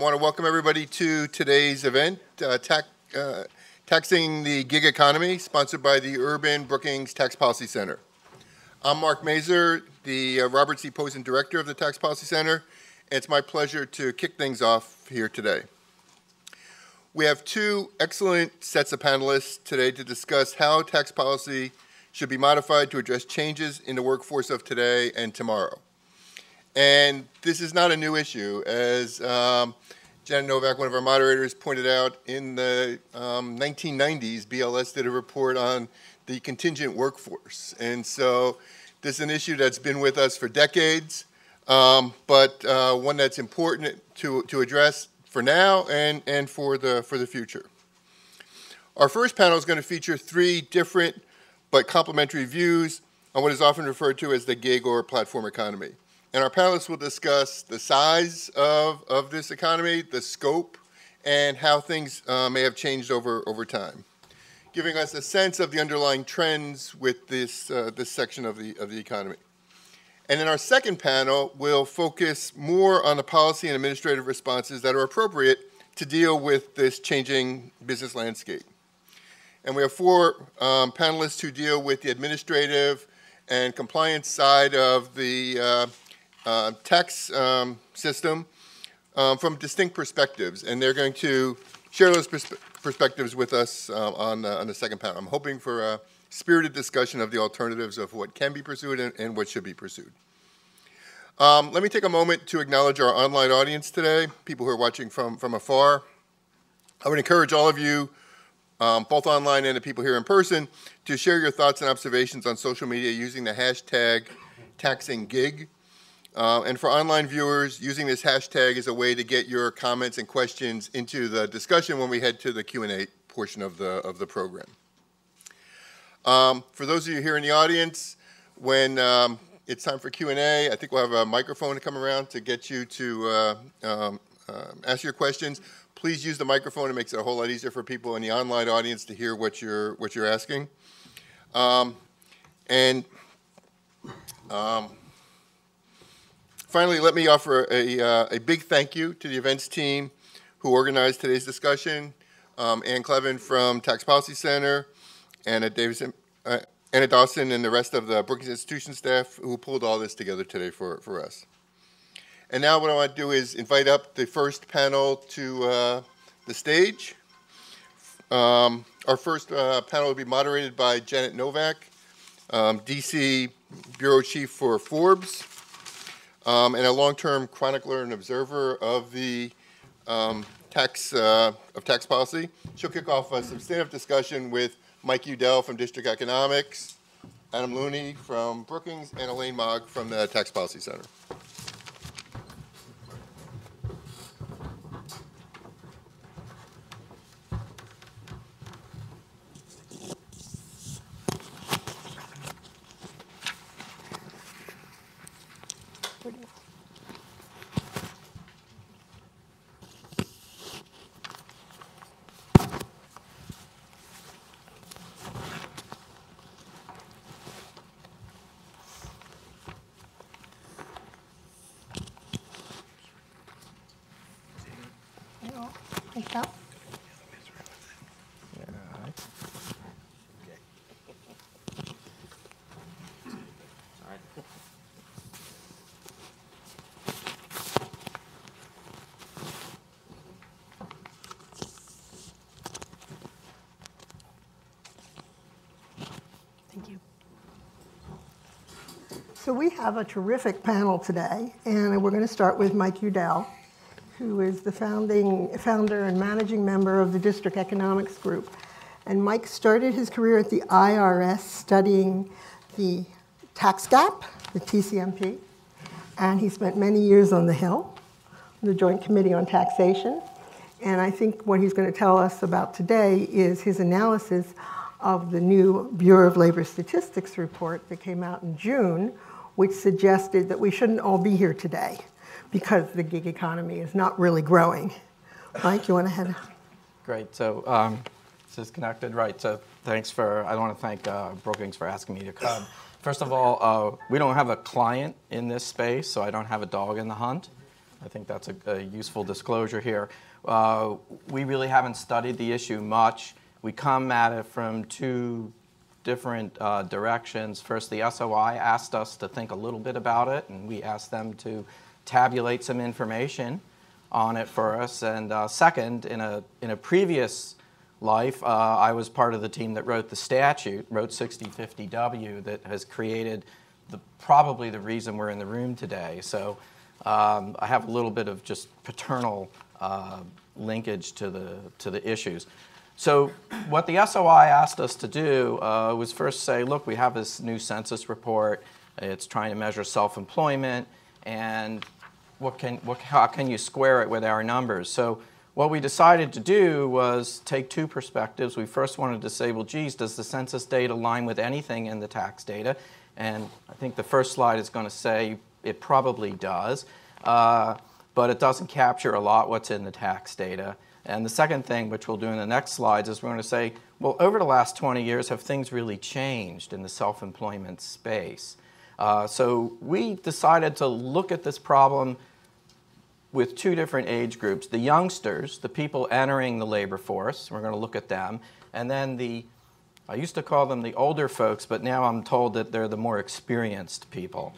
I want to welcome everybody to today's event, uh, tax, uh, Taxing the Gig Economy, sponsored by the Urban Brookings Tax Policy Center. I'm Mark Mazur, the uh, Robert C. Pozen Director of the Tax Policy Center. And it's my pleasure to kick things off here today. We have two excellent sets of panelists today to discuss how tax policy should be modified to address changes in the workforce of today and tomorrow. And this is not a new issue. As um, Janet Novack, one of our moderators, pointed out in the um, 1990s, BLS did a report on the contingent workforce. And so this is an issue that's been with us for decades, um, but uh, one that's important to, to address for now and, and for, the, for the future. Our first panel is going to feature three different but complementary views on what is often referred to as the gig or platform economy. And our panelists will discuss the size of, of this economy, the scope, and how things uh, may have changed over, over time, giving us a sense of the underlying trends with this, uh, this section of the, of the economy. And in our second panel, we'll focus more on the policy and administrative responses that are appropriate to deal with this changing business landscape. And we have four um, panelists who deal with the administrative and compliance side of the uh, uh, tax um, system um, from distinct perspectives, and they're going to share those persp perspectives with us uh, on, on the second panel. I'm hoping for a spirited discussion of the alternatives of what can be pursued and, and what should be pursued. Um, let me take a moment to acknowledge our online audience today, people who are watching from, from afar. I would encourage all of you, um, both online and the people here in person, to share your thoughts and observations on social media using the hashtag taxinggig. Uh, and for online viewers, using this hashtag is a way to get your comments and questions into the discussion when we head to the Q&A portion of the, of the program. Um, for those of you here in the audience, when um, it's time for Q&A, I think we'll have a microphone to come around to get you to uh, um, uh, ask your questions. Please use the microphone. It makes it a whole lot easier for people in the online audience to hear what you're, what you're asking. Um, and um, Finally, let me offer a, uh, a big thank you to the events team who organized today's discussion, um, Ann Clevin from Tax Policy Center, Anna uh, Anna Dawson, and the rest of the Brookings Institution staff who pulled all this together today for, for us. And now what I want to do is invite up the first panel to uh, the stage. Um, our first uh, panel will be moderated by Janet Novack, um, DC Bureau Chief for Forbes um, and a long-term chronicler and observer of the um, tax uh, of tax policy. She'll kick off a substantive discussion with Mike Udell from District Economics, Adam Looney from Brookings, and Elaine Maag from the Tax Policy Center. So we have a terrific panel today, and we're going to start with Mike Udell, who is the founding founder and managing member of the District Economics Group. And Mike started his career at the IRS studying the tax gap, the TCMP, and he spent many years on the Hill, the Joint Committee on Taxation. And I think what he's going to tell us about today is his analysis of the new Bureau of Labor Statistics report that came out in June, which suggested that we shouldn't all be here today because the gig economy is not really growing. Mike, you want to head? Great. So um, this is connected, right? So thanks for. I want to thank uh, Brookings for asking me to come. First of all, uh, we don't have a client in this space, so I don't have a dog in the hunt. I think that's a, a useful disclosure here. Uh, we really haven't studied the issue much. We come at it from two different uh, directions. First, the SOI asked us to think a little bit about it, and we asked them to tabulate some information on it for us. And uh, second, in a, in a previous life, uh, I was part of the team that wrote the statute, wrote 6050W, that has created the, probably the reason we're in the room today. So um, I have a little bit of just paternal uh, linkage to the, to the issues. So what the SOI asked us to do uh, was first say, look, we have this new census report. It's trying to measure self-employment, and what can, what, how can you square it with our numbers? So what we decided to do was take two perspectives. We first wanted to say, well, geez, does the census data line with anything in the tax data? And I think the first slide is going to say it probably does, uh, but it doesn't capture a lot what's in the tax data. And the second thing, which we'll do in the next slides, is we're going to say, well, over the last 20 years, have things really changed in the self-employment space? Uh, so we decided to look at this problem with two different age groups. The youngsters, the people entering the labor force, we're going to look at them, and then the, I used to call them the older folks, but now I'm told that they're the more experienced people.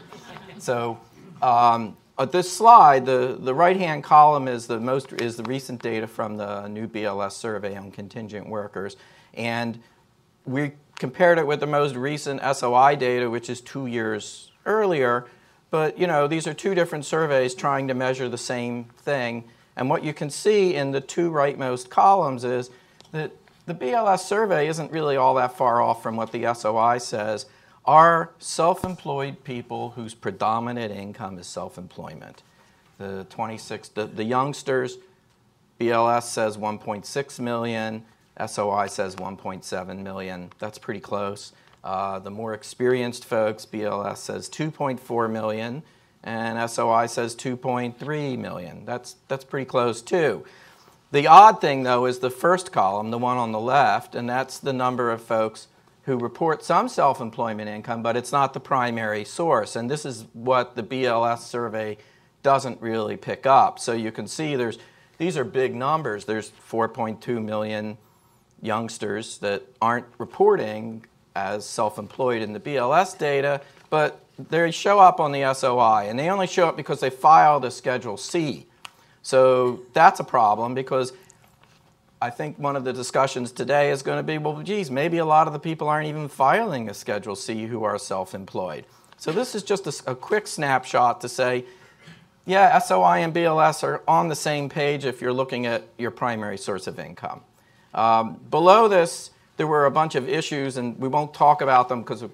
so um, at this slide, the, the right-hand column is the most is the recent data from the new BLS survey on contingent workers, and we compared it with the most recent SOI data, which is two years earlier. But you know, these are two different surveys trying to measure the same thing. And what you can see in the two rightmost columns is that the BLS survey isn't really all that far off from what the SOI says are self-employed people whose predominant income is self-employment. The 26, the, the youngsters, BLS says 1.6 million, SOI says 1.7 million. That's pretty close. Uh, the more experienced folks, BLS says 2.4 million, and SOI says 2.3 million. That's, that's pretty close too. The odd thing, though, is the first column, the one on the left, and that's the number of folks who report some self-employment income, but it's not the primary source. And this is what the BLS survey doesn't really pick up. So you can see there's these are big numbers. There's 4.2 million youngsters that aren't reporting as self-employed in the BLS data, but they show up on the SOI, and they only show up because they filed a Schedule C. So that's a problem because I think one of the discussions today is going to be, well, geez, maybe a lot of the people aren't even filing a Schedule C who are self-employed. So this is just a, a, quick snapshot to say, yeah, SOI and BLS are on the same page if you're looking at your primary source of income. Um, below this, there were a bunch of issues, and we won't talk about them because we're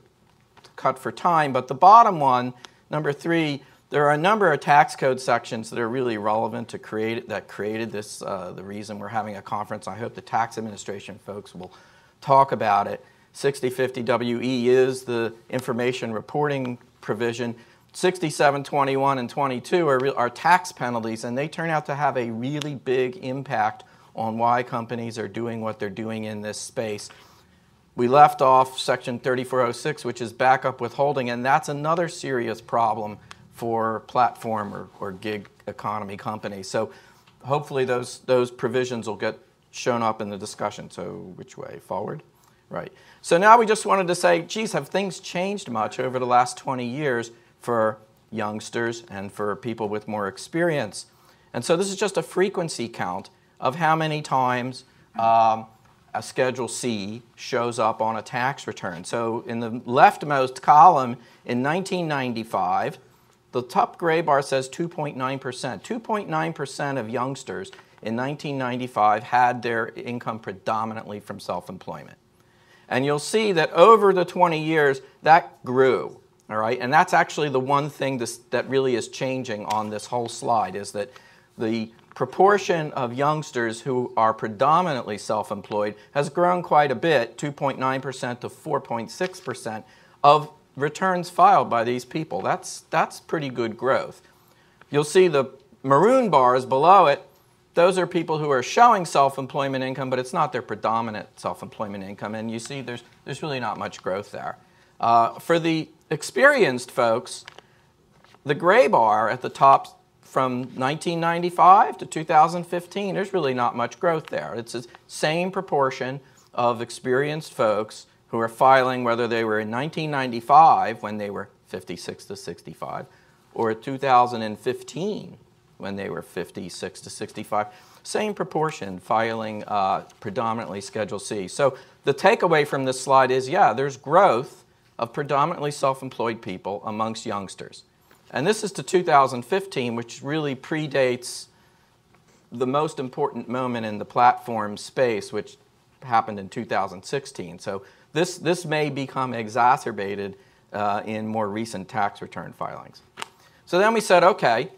cut for time, but the bottom one, number three, there are a number of tax code sections that are really relevant to create that created this. Uh, the reason we're having a conference. I hope the tax administration folks will talk about it. 6050 WE is the information reporting provision. 6721 and 22 are, are tax penalties, and they turn out to have a really big impact on why companies are doing what they're doing in this space. We left off section 3406, which is backup withholding, and that's another serious problem for platform or, or gig economy companies. So hopefully those, those provisions will get shown up in the discussion. So which way? Forward? Right. So now we just wanted to say, geez, have things changed much over the last 20 years for youngsters and for people with more experience? And so this is just a frequency count of how many times um, a Schedule C shows up on a tax return. So in the leftmost column in 1995, the top gray bar says 2.9%. 2.9% of youngsters in 1995 had their income predominantly from self-employment. And you'll see that over the 20 years, that grew, all right? And that's actually the one thing this, that really is changing on this whole slide is that the proportion of youngsters who are predominantly self-employed has grown quite a bit, 2.9% to 4.6% of returns filed by these people. That's, that's pretty good growth. You'll see the maroon bars below it. Those are people who are showing self-employment income, but it's not their predominant self-employment income. And you see there's, there's really not much growth there. Uh, for the experienced folks, the gray bar at the top from 1995 to 2015, there's really not much growth there. It's the same proportion of experienced folks who are filing, whether they were in 1995 when they were 56 to 65, or 2015 when they were 56 to 65. Same proportion filing uh, predominantly Schedule C. So the takeaway from this slide is yeah, there's growth of predominantly self employed people amongst youngsters. And this is to 2015, which really predates the most important moment in the platform space, which happened in 2016. So this, this may become exacerbated uh, in more recent tax return filings. So then we said, okay,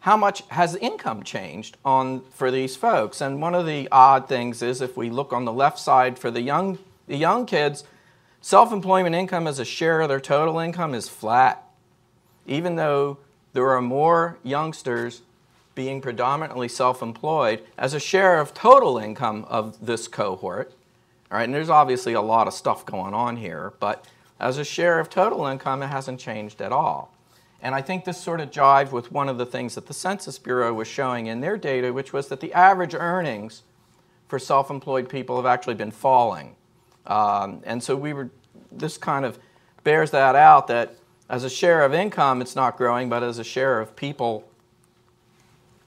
how much has income changed on, for these folks? And one of the odd things is if we look on the left side for the young, the young kids, self-employment income as a share of their total income is flat. Even though there are more youngsters being predominantly self-employed as a share of total income of this cohort, all right, and there's obviously a lot of stuff going on here, but as a share of total income, it hasn't changed at all. And I think this sort of jived with one of the things that the Census Bureau was showing in their data, which was that the average earnings for self employed people have actually been falling. Um, and so we were, this kind of bears that out that as a share of income, it's not growing, but as a share of people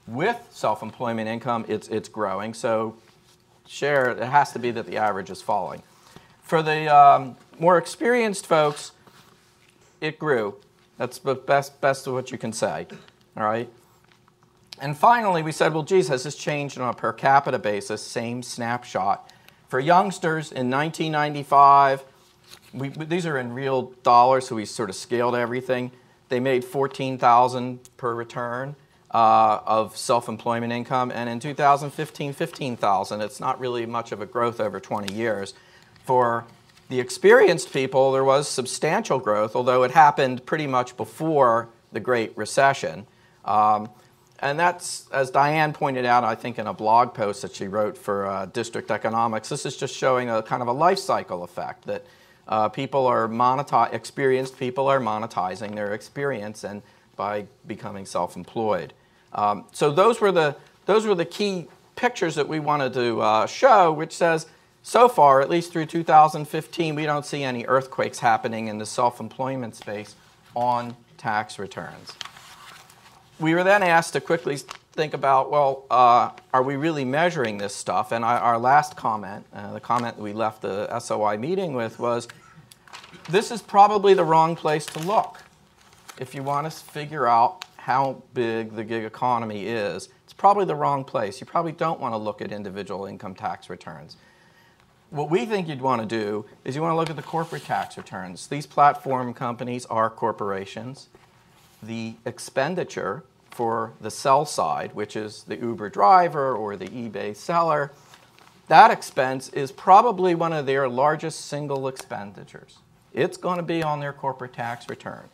with self employment income, it's, it's growing. So share, it has to be that the average is falling. For the um, more experienced folks, it grew. That's the best, best of what you can say, all right? And finally, we said, well, geez, has this changed on a per capita basis? Same snapshot. For youngsters in 1995, we, these are in real dollars, so we sort of scaled everything. They made 14,000 per return uh, of self-employment income, and in 2015, 15,000. It's not really much of a growth over 20 years. For the experienced people, there was substantial growth, although it happened pretty much before the Great Recession. Um, and that's, as Diane pointed out, I think in a blog post that she wrote for uh, District Economics, this is just showing a kind of a life cycle effect that uh, people are monetizing, experienced people are monetizing their experience and by becoming self-employed. Um, so those were the those were the key pictures that we wanted to uh, show, which says so far, at least through 2015, we don't see any earthquakes happening in the self-employment space on tax returns. We were then asked to quickly think about, well, uh, are we really measuring this stuff? And our last comment, uh, the comment that we left the SOI meeting with was, this is probably the wrong place to look if you want to figure out how big the gig economy is, it's probably the wrong place. You probably don't want to look at individual income tax returns. What we think you'd want to do is you want to look at the corporate tax returns. These platform companies are corporations. The expenditure for the sell side, which is the Uber driver or the eBay seller, that expense is probably one of their largest single expenditures. It's going to be on their corporate tax return.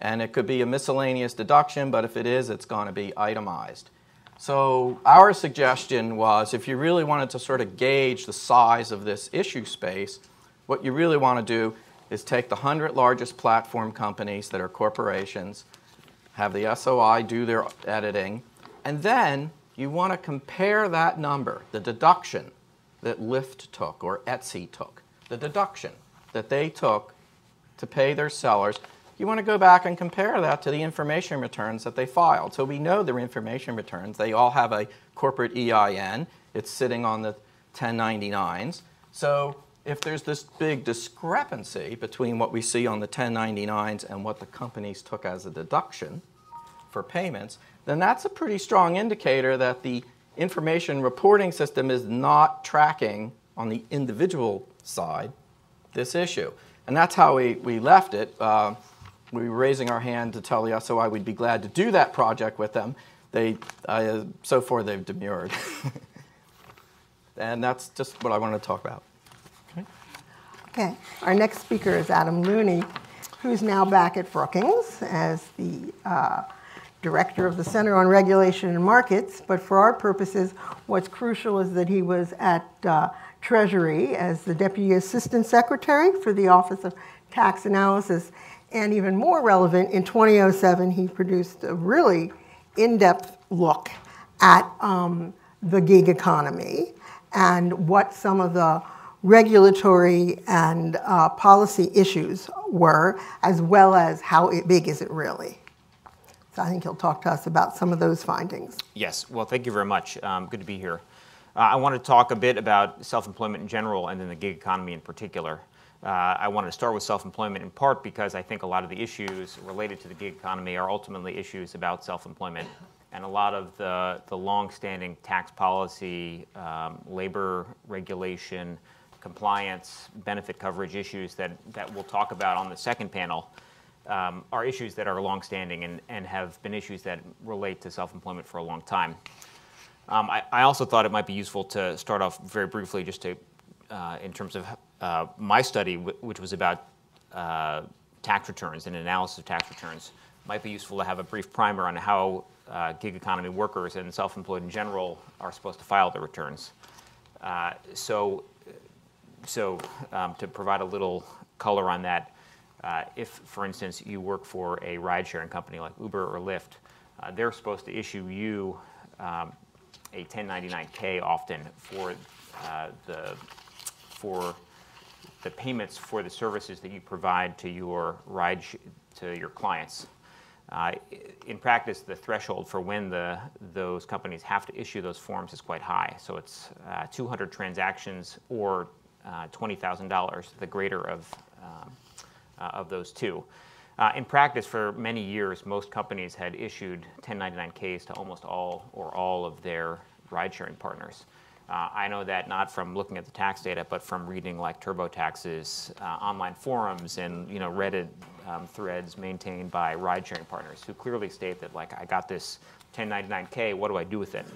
And it could be a miscellaneous deduction, but if it is, it's going to be itemized. So our suggestion was if you really wanted to sort of gauge the size of this issue space, what you really want to do is take the 100 largest platform companies that are corporations, have the SOI do their editing, and then you want to compare that number, the deduction that Lyft took or Etsy took, the deduction that they took to pay their sellers you want to go back and compare that to the information returns that they filed. So we know their information returns. They all have a corporate EIN. It's sitting on the 1099s. So if there's this big discrepancy between what we see on the 1099s and what the companies took as a deduction for payments, then that's a pretty strong indicator that the information reporting system is not tracking on the individual side this issue. And that's how we, we left it. Uh, we were raising our hand to tell the SOI we'd be glad to do that project with them. They, uh, so far, they've demurred. and that's just what I wanted to talk about. Okay. okay. Our next speaker is Adam Looney, who's now back at Brookings as the uh, director of the Center on Regulation and Markets. But for our purposes, what's crucial is that he was at uh, Treasury as the Deputy Assistant Secretary for the Office of Tax Analysis and even more relevant, in 2007, he produced a really in-depth look at um, the gig economy and what some of the regulatory and uh, policy issues were, as well as how big is it really. So I think he'll talk to us about some of those findings. Yes, well, thank you very much. Um, good to be here. Uh, I want to talk a bit about self-employment in general and then the gig economy in particular. Uh, I wanted to start with self-employment in part because I think a lot of the issues related to the gig economy are ultimately issues about self-employment. And a lot of the, the long-standing tax policy, um, labor regulation, compliance, benefit coverage issues that, that we'll talk about on the second panel um, are issues that are longstanding and, and have been issues that relate to self-employment for a long time. Um, I, I, also thought it might be useful to start off very briefly just to, uh, in terms of uh, my study, which was about uh, tax returns and analysis of tax returns, might be useful to have a brief primer on how uh, gig economy workers and self-employed in general are supposed to file their returns. Uh, so so um, to provide a little color on that, uh, if, for instance, you work for a ride-sharing company like Uber or Lyft, uh, they're supposed to issue you um, a 1099-K often for the for the payments for the services that you provide to your ride to your clients. Uh, in practice, the threshold for when the, those companies have to issue those forms is quite high. So it's uh, 200 transactions or uh, $20,000, the greater of, um, of those two. Uh, in practice, for many years, most companies had issued 1099-Ks to almost all or all of their ride-sharing partners. Uh, I know that not from looking at the tax data, but from reading like TurboTax's uh, online forums and you know Reddit um, threads maintained by ride-sharing partners who clearly state that like I got this 1099-K, what do I do with it?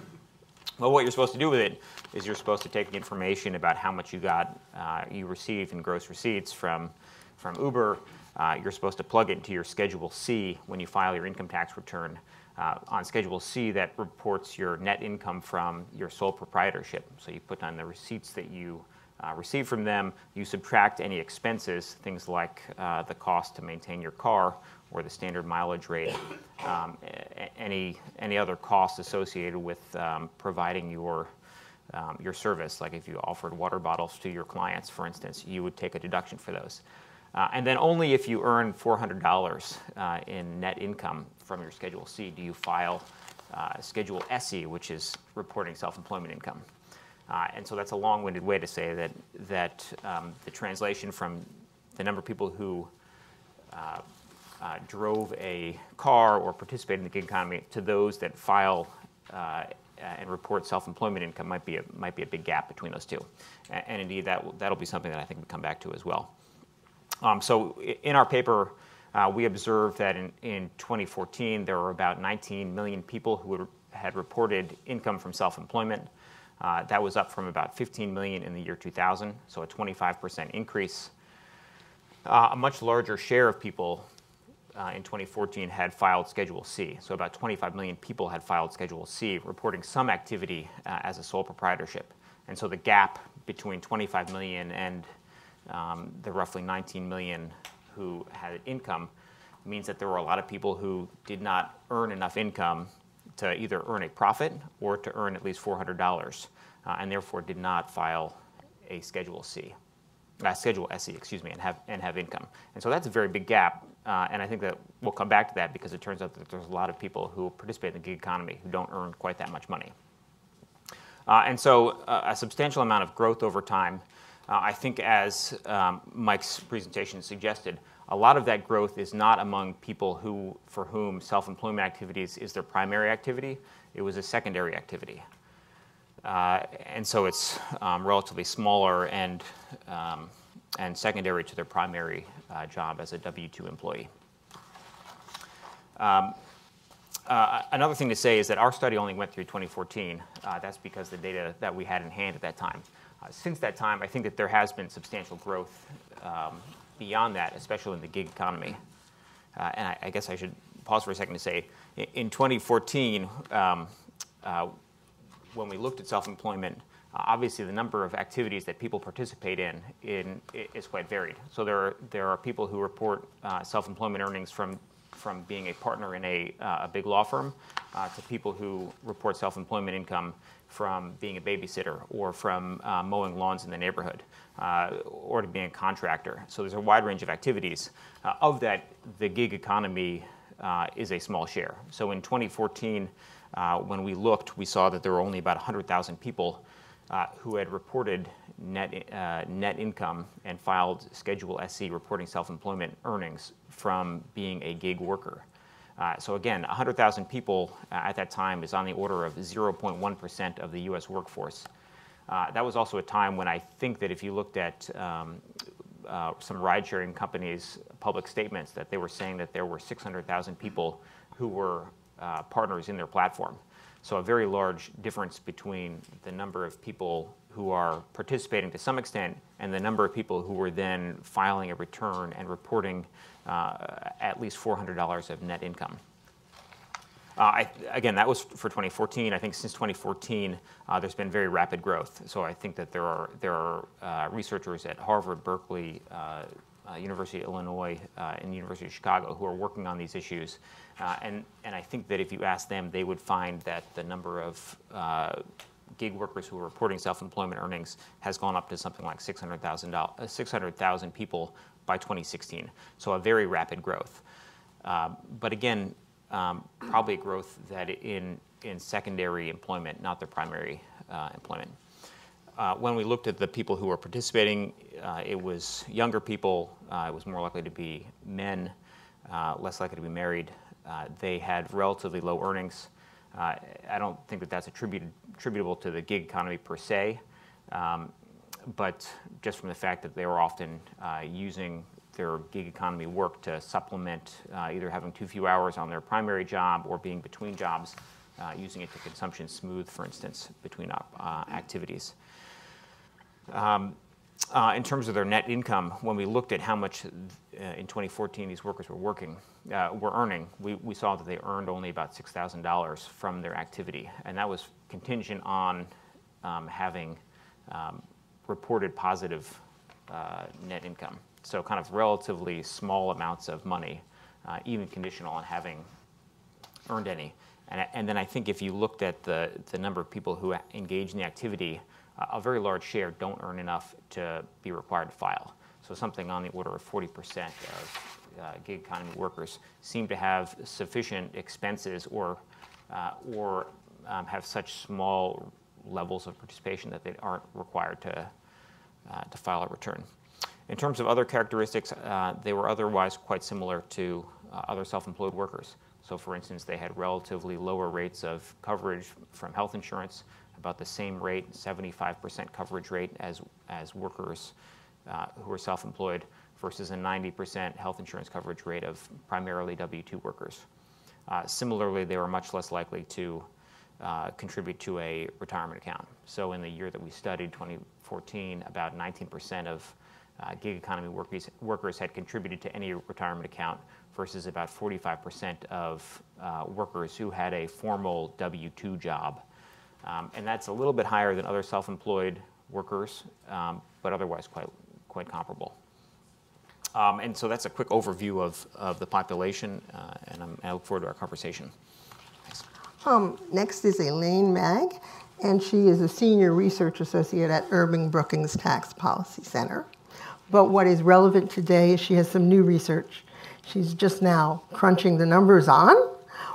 Well, what you're supposed to do with it is you're supposed to take the information about how much you got, uh, you received in gross receipts from, from Uber. Uh, you're supposed to plug it into your Schedule C when you file your income tax return. Uh, on Schedule C, that reports your net income from your sole proprietorship. So you put on the receipts that you uh, receive from them. You subtract any expenses, things like uh, the cost to maintain your car or the standard mileage rate, um, any, any other costs associated with um, providing your, um, your service, like if you offered water bottles to your clients, for instance, you would take a deduction for those. Uh, and then only if you earn $400 uh, in net income from your Schedule C do you file uh, Schedule SE, which is reporting self-employment income. Uh, and so that's a long-winded way to say that, that um, the translation from the number of people who uh, uh, drove a car or participated in the gig economy to those that file and report self-employment income might be a, might be a big gap between those two. And, and indeed, that that'll be something that I think we come back to as well. Um, so in our paper, uh, we observed that in, in 2014, there were about 19 million people who had reported income from self-employment. Uh, that was up from about 15 million in the year 2000, so a 25% increase. Uh, a much larger share of people in 2014 had filed Schedule C. So about 25 million people had filed Schedule C, reporting some activity as a sole proprietorship. And so the gap between 25 million and um, the roughly 19 million who had income means that there were a lot of people who did not earn enough income to either earn a profit or to earn at least $400, uh, and therefore did not file a Schedule C, uh, Schedule SE, excuse me, and have, and have income. And so that's a very big gap uh, and I think that we'll come back to that because it turns out that there's a lot of people who participate in the gig economy who don't earn quite that much money. Uh, and so uh, a substantial amount of growth over time. Uh, I think as um, Mike's presentation suggested, a lot of that growth is not among people who, for whom self-employment activities is their primary activity. It was a secondary activity. Uh, and so it's um, relatively smaller and, um, and secondary to their primary uh, job as a W-2 employee. Um, uh, another thing to say is that our study only went through 2014. Uh, that's because the data that we had in hand at that time. Since that time, I think that there has been substantial growth um, beyond that, especially in the gig economy. Uh, and I, I, guess I should pause for a second to say, in, in 2014, um, uh, when we looked at self-employment, uh, obviously, the number of activities that people participate in, in is quite varied. So there are, there are people who report uh, self-employment earnings from, from being a partner in a, uh, a big law firm uh, to people who report self employment income from being a babysitter or from uh, mowing lawns in the neighborhood uh, or to being a contractor. So there's a wide range of activities. Uh, of that, the gig economy uh, is a small share. So in 2014, when we looked, we saw that there were only about 100,000 people who had reported net, uh, net income and filed Schedule SE reporting self employment earnings from being a gig worker. Uh, so, again, 100,000 people uh, at that time is on the order of 0.1% of the US workforce. Uh, that was also a time when I think that if you looked at um, uh, some ride sharing companies' public statements, that they were saying that there were 600,000 people who were uh, partners in their platform. So, a very large difference between the number of people who are participating to some extent and the number of people who were then filing a return and reporting at least $400 of net income. Uh, I, again, that was for 2014. I think since 2014, uh, there's been very rapid growth. So I think that there are there are uh, researchers at Harvard, Berkeley, uh, uh, University of Illinois, and University of Chicago who are working on these issues. and and I think that if you ask them, they would find that the number of gig workers who are reporting self-employment earnings has gone up to something like 600,000 uh, 600, people by 2016. So a very rapid growth. Uh, but again, um, probably a growth that in, in secondary employment, not the primary uh, employment. Uh, when we looked at the people who were participating, uh, it was younger people, uh, it was more likely to be men, less likely to be married. they had relatively low earnings. Uh, I don't think that that's attributed, attributable to the gig economy per se, um, but just from the fact that they were often uh, using their gig economy work to supplement uh, either having too few hours on their primary job or being between jobs, uh, using it to consumption smooth, for instance, between activities. Um, uh, in terms of their net income, when we looked at how much uh, in 2014 these workers were working, uh, were earning, we, we saw that they earned only about $6,000 from their activity. And that was contingent on um, having um, reported positive uh, net income. So, kind of relatively small amounts of money, uh, even conditional on having earned any. And, and then I think if you looked at the, the number of people who engage in the activity, a very large share don't earn enough to be required to file. So something on the order of 40% of uh, gig economy workers seem to have sufficient expenses or, uh, or um, have such small levels of participation that they aren't required to, uh, to file a return. In terms of other characteristics, uh, they were otherwise quite similar to uh, other self-employed workers. So for instance, they had relatively lower rates of coverage from health insurance, about the same rate, 75% coverage rate as, as workers uh, who are self-employed versus a 90% health insurance coverage rate of primarily W-2 workers. Uh, similarly, they were much less likely to uh, contribute to a retirement account. So in the year that we studied, 2014, about 19% of uh, gig economy workers, workers had contributed to any retirement account versus about 45% of uh, workers who had a formal W-2 job um, and that's a little bit higher than other self-employed workers, um, but otherwise quite, quite comparable. Um, and so that's a quick overview of, of the population, uh, and I'm, i look forward to our conversation. Um, next is Elaine Maag, and she is a senior research associate at Urban Brookings Tax Policy Center. But what is relevant today is she has some new research. She's just now crunching the numbers on,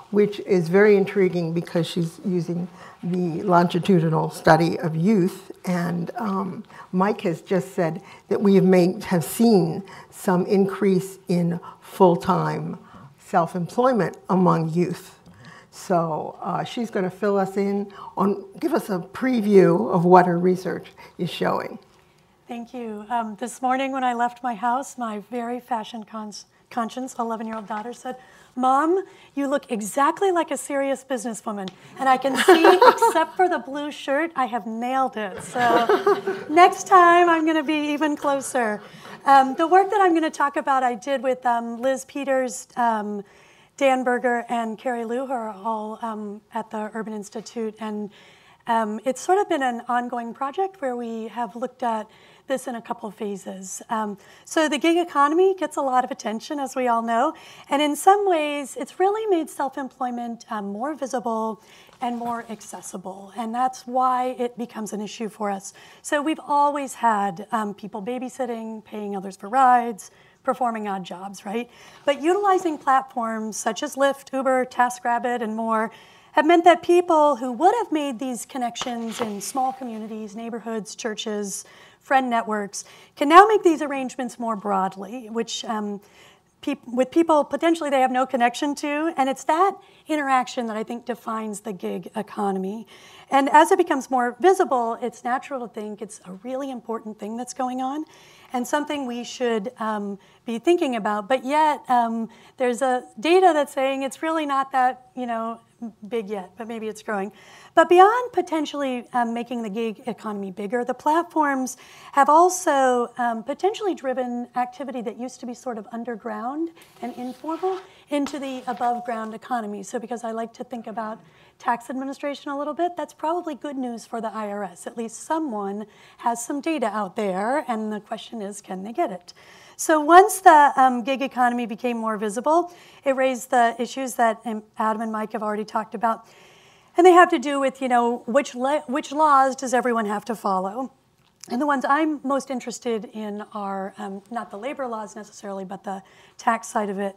which is very intriguing because she's using the longitudinal study of youth. And um, Mike has just said that we have, made, have seen some increase in full time self employment among youth. So uh, she's going to fill us in on, give us a preview of what her research is showing. Thank you. Um, this morning when I left my house, my very fashion cons- conscious 11 year old daughter said, Mom, you look exactly like a serious businesswoman. And I can see, except for the blue shirt, I have nailed it. So next time I'm going to be even closer. Um, the work that I'm going to talk about, I did with um, Liz Peters, um, Dan Berger, and Carrie Liu, who are all um, at the Urban Institute. And um, it's sort of been an ongoing project where we have looked at this in a couple phases. Um, so the gig economy gets a lot of attention, as we all know, and in some ways, it's really made self-employment um, more visible and more accessible, and that's why it becomes an issue for us. So we've always had um, people babysitting, paying others for rides, performing odd jobs, right? But utilizing platforms such as Lyft, Uber, TaskRabbit, and more have meant that people who would have made these connections in small communities, neighborhoods, churches, friend networks, can now make these arrangements more broadly, which um, with people potentially they have no connection to. And it's that interaction that I think defines the gig economy. And as it becomes more visible, it's natural to think it's a really important thing that's going on and something we should um, be thinking about. But yet, um, there's a data that's saying it's really not that, you know, big yet, but maybe it's growing. But beyond potentially um, making the gig economy bigger, the platforms have also um, potentially driven activity that used to be sort of underground and informal into the above ground economy. So, because I like to think about tax administration a little bit, that's probably good news for the IRS. At least someone has some data out there, and the question is can they get it? So once the um, gig economy became more visible, it raised the issues that um, Adam and Mike have already talked about. And they have to do with, you know, which, which laws does everyone have to follow? And the ones I'm most interested in are um, not the labor laws necessarily, but the tax side of it.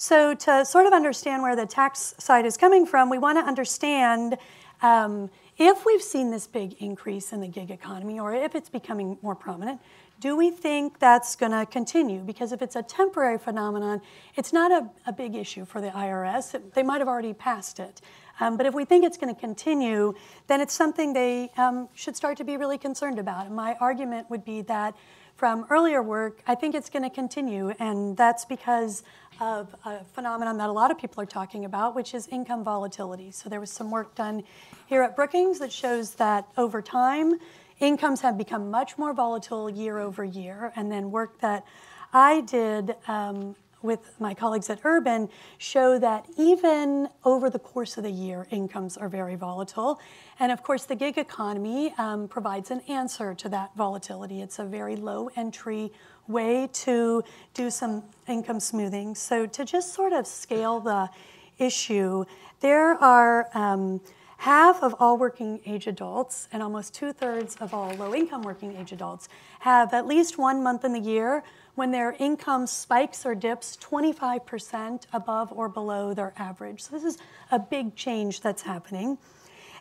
So to sort of understand where the tax side is coming from, we want to understand um, if we've seen this big increase in the gig economy or if it's becoming more prominent, do we think that's going to continue? Because if it's a temporary phenomenon, it's not a, a big issue for the IRS. It, they might have already passed it. Um, but if we think it's going to continue, then it's something they um, should start to be really concerned about. And my argument would be that from earlier work, I think it's going to continue, and that's because of a phenomenon that a lot of people are talking about, which is income volatility. So there was some work done here at Brookings that shows that over time, incomes have become much more volatile year over year. And then work that I did um, with my colleagues at Urban show that even over the course of the year, incomes are very volatile. And of course, the gig economy um, provides an answer to that volatility. It's a very low entry way to do some income smoothing. So, to just sort of scale the issue, there are um, half of all working age adults and almost two thirds of all low income working age adults have at least one month in the year when their income spikes or dips 25% above or below their average. So, this is a big change that's happening.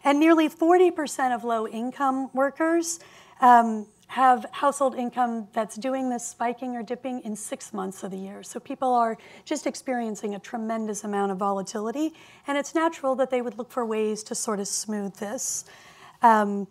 And nearly 40% of low income workers um, have household income that's doing this spiking or dipping in six months of the year. So people are just experiencing a tremendous amount of volatility, and it's natural that they would look for ways to sort of smooth this. Um,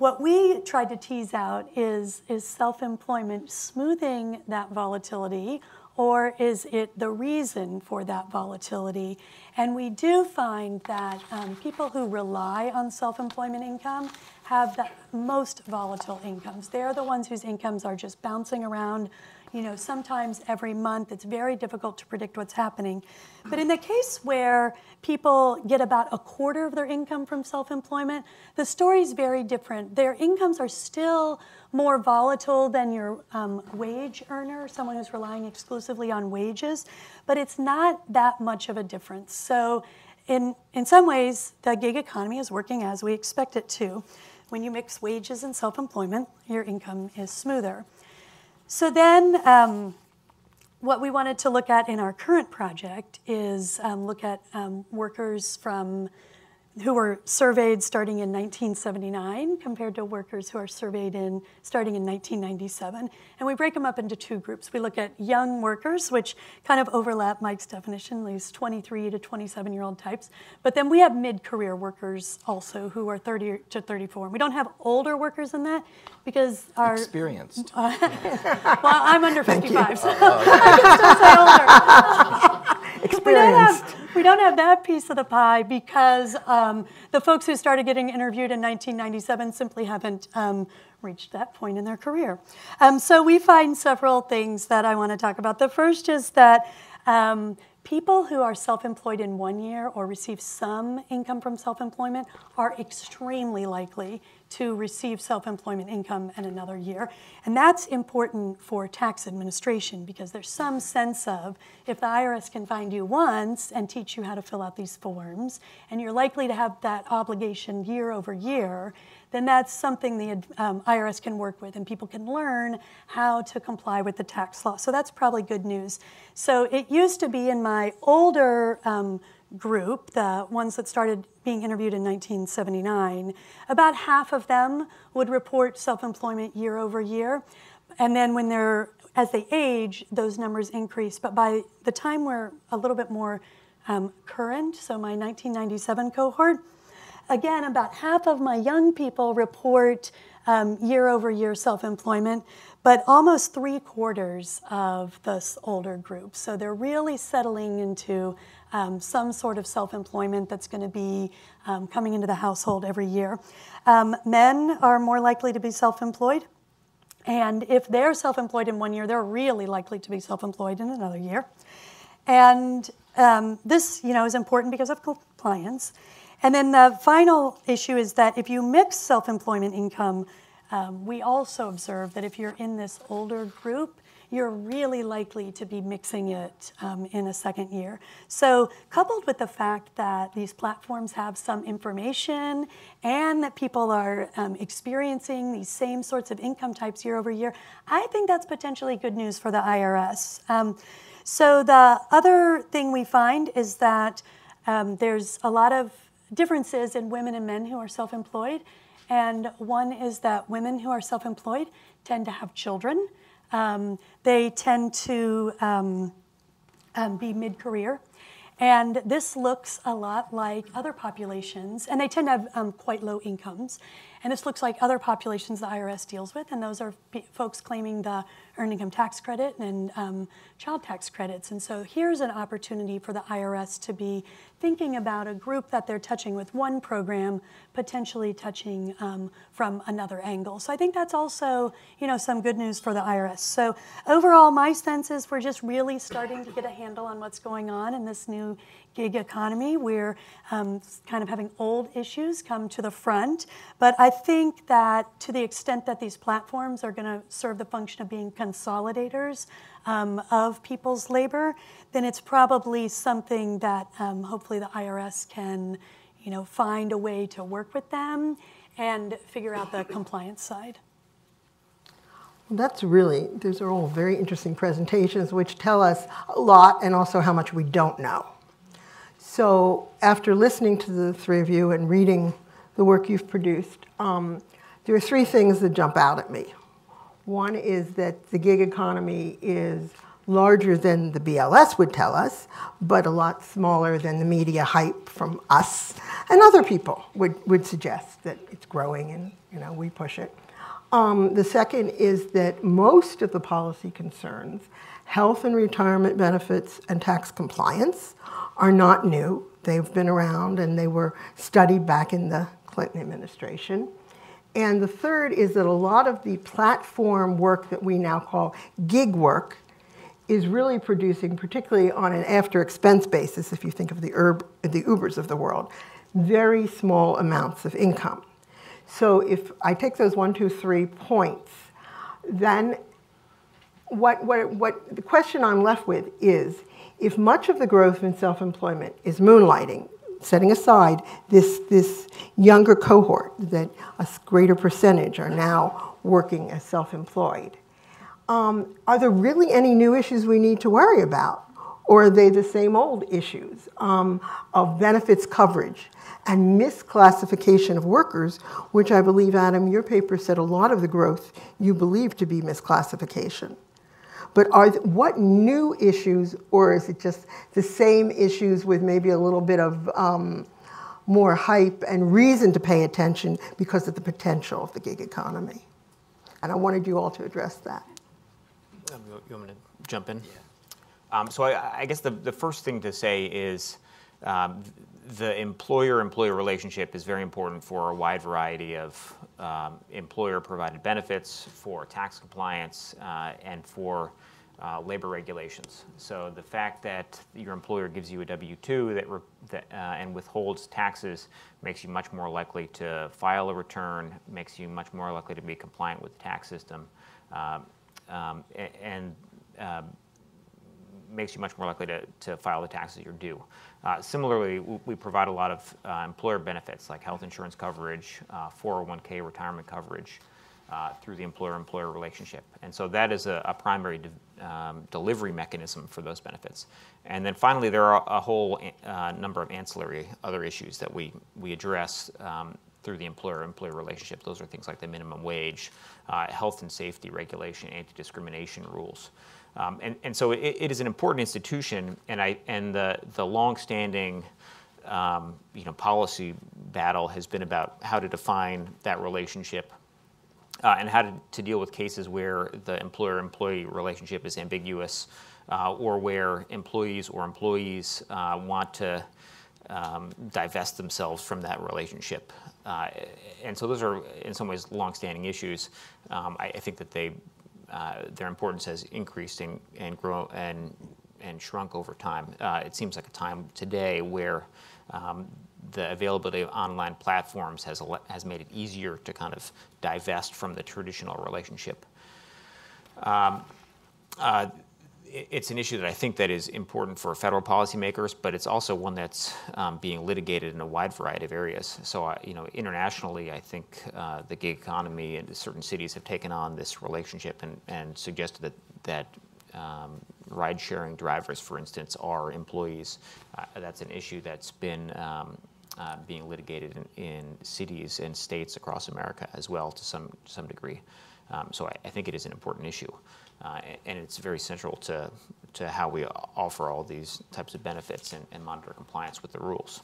what we tried to tease out is, is self employment smoothing that volatility, or is it the reason for that volatility? And we do find that um, people who rely on self employment income have the most volatile incomes. They're the ones whose incomes are just bouncing around, you know, sometimes every month. It's very difficult to predict what's happening. But in the case where people get about a quarter of their income from self employment, the story is very different. Their incomes are still more volatile than your um, wage earner, someone who's relying exclusively on wages, but it's not that much of a difference. So, in, in some ways, the gig economy is working as we expect it to. When you mix wages and self employment, your income is smoother. So then, um, what we wanted to look at in our current project is um, look at um, workers from who were surveyed starting in 1979 compared to workers who are surveyed in starting in 1997. And we break them up into two groups. We look at young workers, which kind of overlap Mike's definition, these 23 to 27 year old types. But then we have mid career workers also who are 30 to 34. And We don't have older workers in that because our. Experienced. Uh, well, I'm under 55, so I can still say older. Experienced. We don't, have, we don't have that piece of the pie because um, the folks who started getting interviewed in 1997 simply haven't um, reached that point in their career. Um, so we find several things that I want to talk about. The first is that um, people who are self employed in one year or receive some income from self employment are extremely likely to receive self employment income in another year. And that's important for tax administration because there's some sense of if the IRS can find you once and teach you how to fill out these forms, and you're likely to have that obligation year over year, then that's something the um, IRS can work with and people can learn how to comply with the tax law. So that's probably good news. So it used to be in my older um, group, the ones that started being interviewed in 1979, about half of them would report self-employment year over year. And then when they're, as they age, those numbers increase. But by the time we're a little bit more um, current, so my 1997 cohort, again, about half of my young people report um, year over year self employment, but almost three quarters of this older group. So they're really settling into um, some sort of self employment that's going to be um, coming into the household every year. Um, men are more likely to be self employed. And if they're self employed in one year, they're really likely to be self employed in another year. And um, this you know, is important because of compliance. And then the final issue is that if you mix self employment income, um, we also observe that if you're in this older group, you're really likely to be mixing it um, in a second year. So, coupled with the fact that these platforms have some information and that people are um, experiencing these same sorts of income types year over year, I think that's potentially good news for the IRS. Um, so, the other thing we find is that um, there's a lot of differences in women and men who are self employed. And one is that women who are self employed tend to have children. Um, they tend to um, um, be mid career. And this looks a lot like other populations, and they tend to have um, quite low incomes. And this looks like other populations the IRS deals with, and those are folks claiming the earned income tax credit and um, child tax credits. And so here's an opportunity for the IRS to be thinking about a group that they're touching with one program, potentially touching um, from another angle. So I think that's also, you know, some good news for the IRS. So overall, my sense is we're just really starting to get a handle on what's going on in this new gig economy. We're um, kind of having old issues come to the front. But I think that to the extent that these platforms are going to serve the function of being consolidators um, of people's labor, then it's probably something that um, hopefully the IRS can you know, find a way to work with them and figure out the compliance side. Well, That's really, those are all very interesting presentations which tell us a lot and also how much we don't know. So after listening to the three of you and reading the work you've produced, um, there are three things that jump out at me. One is that the gig economy is larger than the BLS would tell us, but a lot smaller than the media hype from us and other people would, would suggest that it's growing and you know we push it. Um, the second is that most of the policy concerns, health and retirement benefits and tax compliance, are not new. They've been around and they were studied back in the Clinton administration. And the third is that a lot of the platform work that we now call gig work is really producing, particularly on an after expense basis, if you think of the, Ur the Ubers of the world, very small amounts of income. So if I take those one, two, three points, then what, what, what the question I'm left with is if much of the growth in self-employment is moonlighting, setting aside this, this younger cohort that a greater percentage are now working as self-employed, um, are there really any new issues we need to worry about? Or are they the same old issues um, of benefits coverage and misclassification of workers, which I believe, Adam, your paper said a lot of the growth you believe to be misclassification. But are what new issues, or is it just the same issues with maybe a little bit of um, more hype and reason to pay attention because of the potential of the gig economy? And I wanted you all to address that. Um, you want me to jump in? Yeah. Um, so I, I, guess the, the first thing to say is um, the employer-employer relationship is very important for a wide variety of um, employer-provided benefits, for tax compliance, uh, and for uh, labor regulations. So the fact that your employer gives you a W-2 that, that uh, and withholds taxes makes you much more likely to file a return, makes you much more likely to be compliant with the tax system, um, um, and uh, makes you much more likely to, to file the taxes you're due. Uh, similarly, we provide a lot of uh, employer benefits like health insurance coverage, uh, 401k retirement coverage uh, through the employer-employer relationship. And so that is a, a primary de- um, delivery mechanism for those benefits. And then finally, there are a whole uh, number of ancillary other issues that we, we address um, through the employer-employer relationship. Those are things like the minimum wage, uh, health and safety regulation, anti-discrimination rules. Um, and, and so it, it is an important institution, and, I, and the, the longstanding um, you know, policy battle has been about how to define that relationship uh, and how to, to deal with cases where the employer-employee relationship is ambiguous uh, or where employees or employees uh, want to um, divest themselves from that relationship. Uh, and so those are, in some ways, longstanding issues. Um, I, I think that they uh, their importance has increased and, and grown and and shrunk over time. Uh, it seems like a time today where um, the availability of online platforms has has made it easier to kind of divest from the traditional relationship. Um, uh, it's an issue that I think that is important for federal policymakers, but it's also one that's um, being litigated in a wide variety of areas. So, uh, you know, internationally, I think uh, the gig economy and certain cities have taken on this relationship and, and suggested that that um, ride-sharing drivers, for instance, are employees. Uh, that's an issue that's been um, uh, being litigated in, in, cities and states across America as well, to some some degree. Um, so, I, I think it is an important issue. Uh, and it's very central to, to how we offer all these types of benefits and, and, monitor compliance with the rules.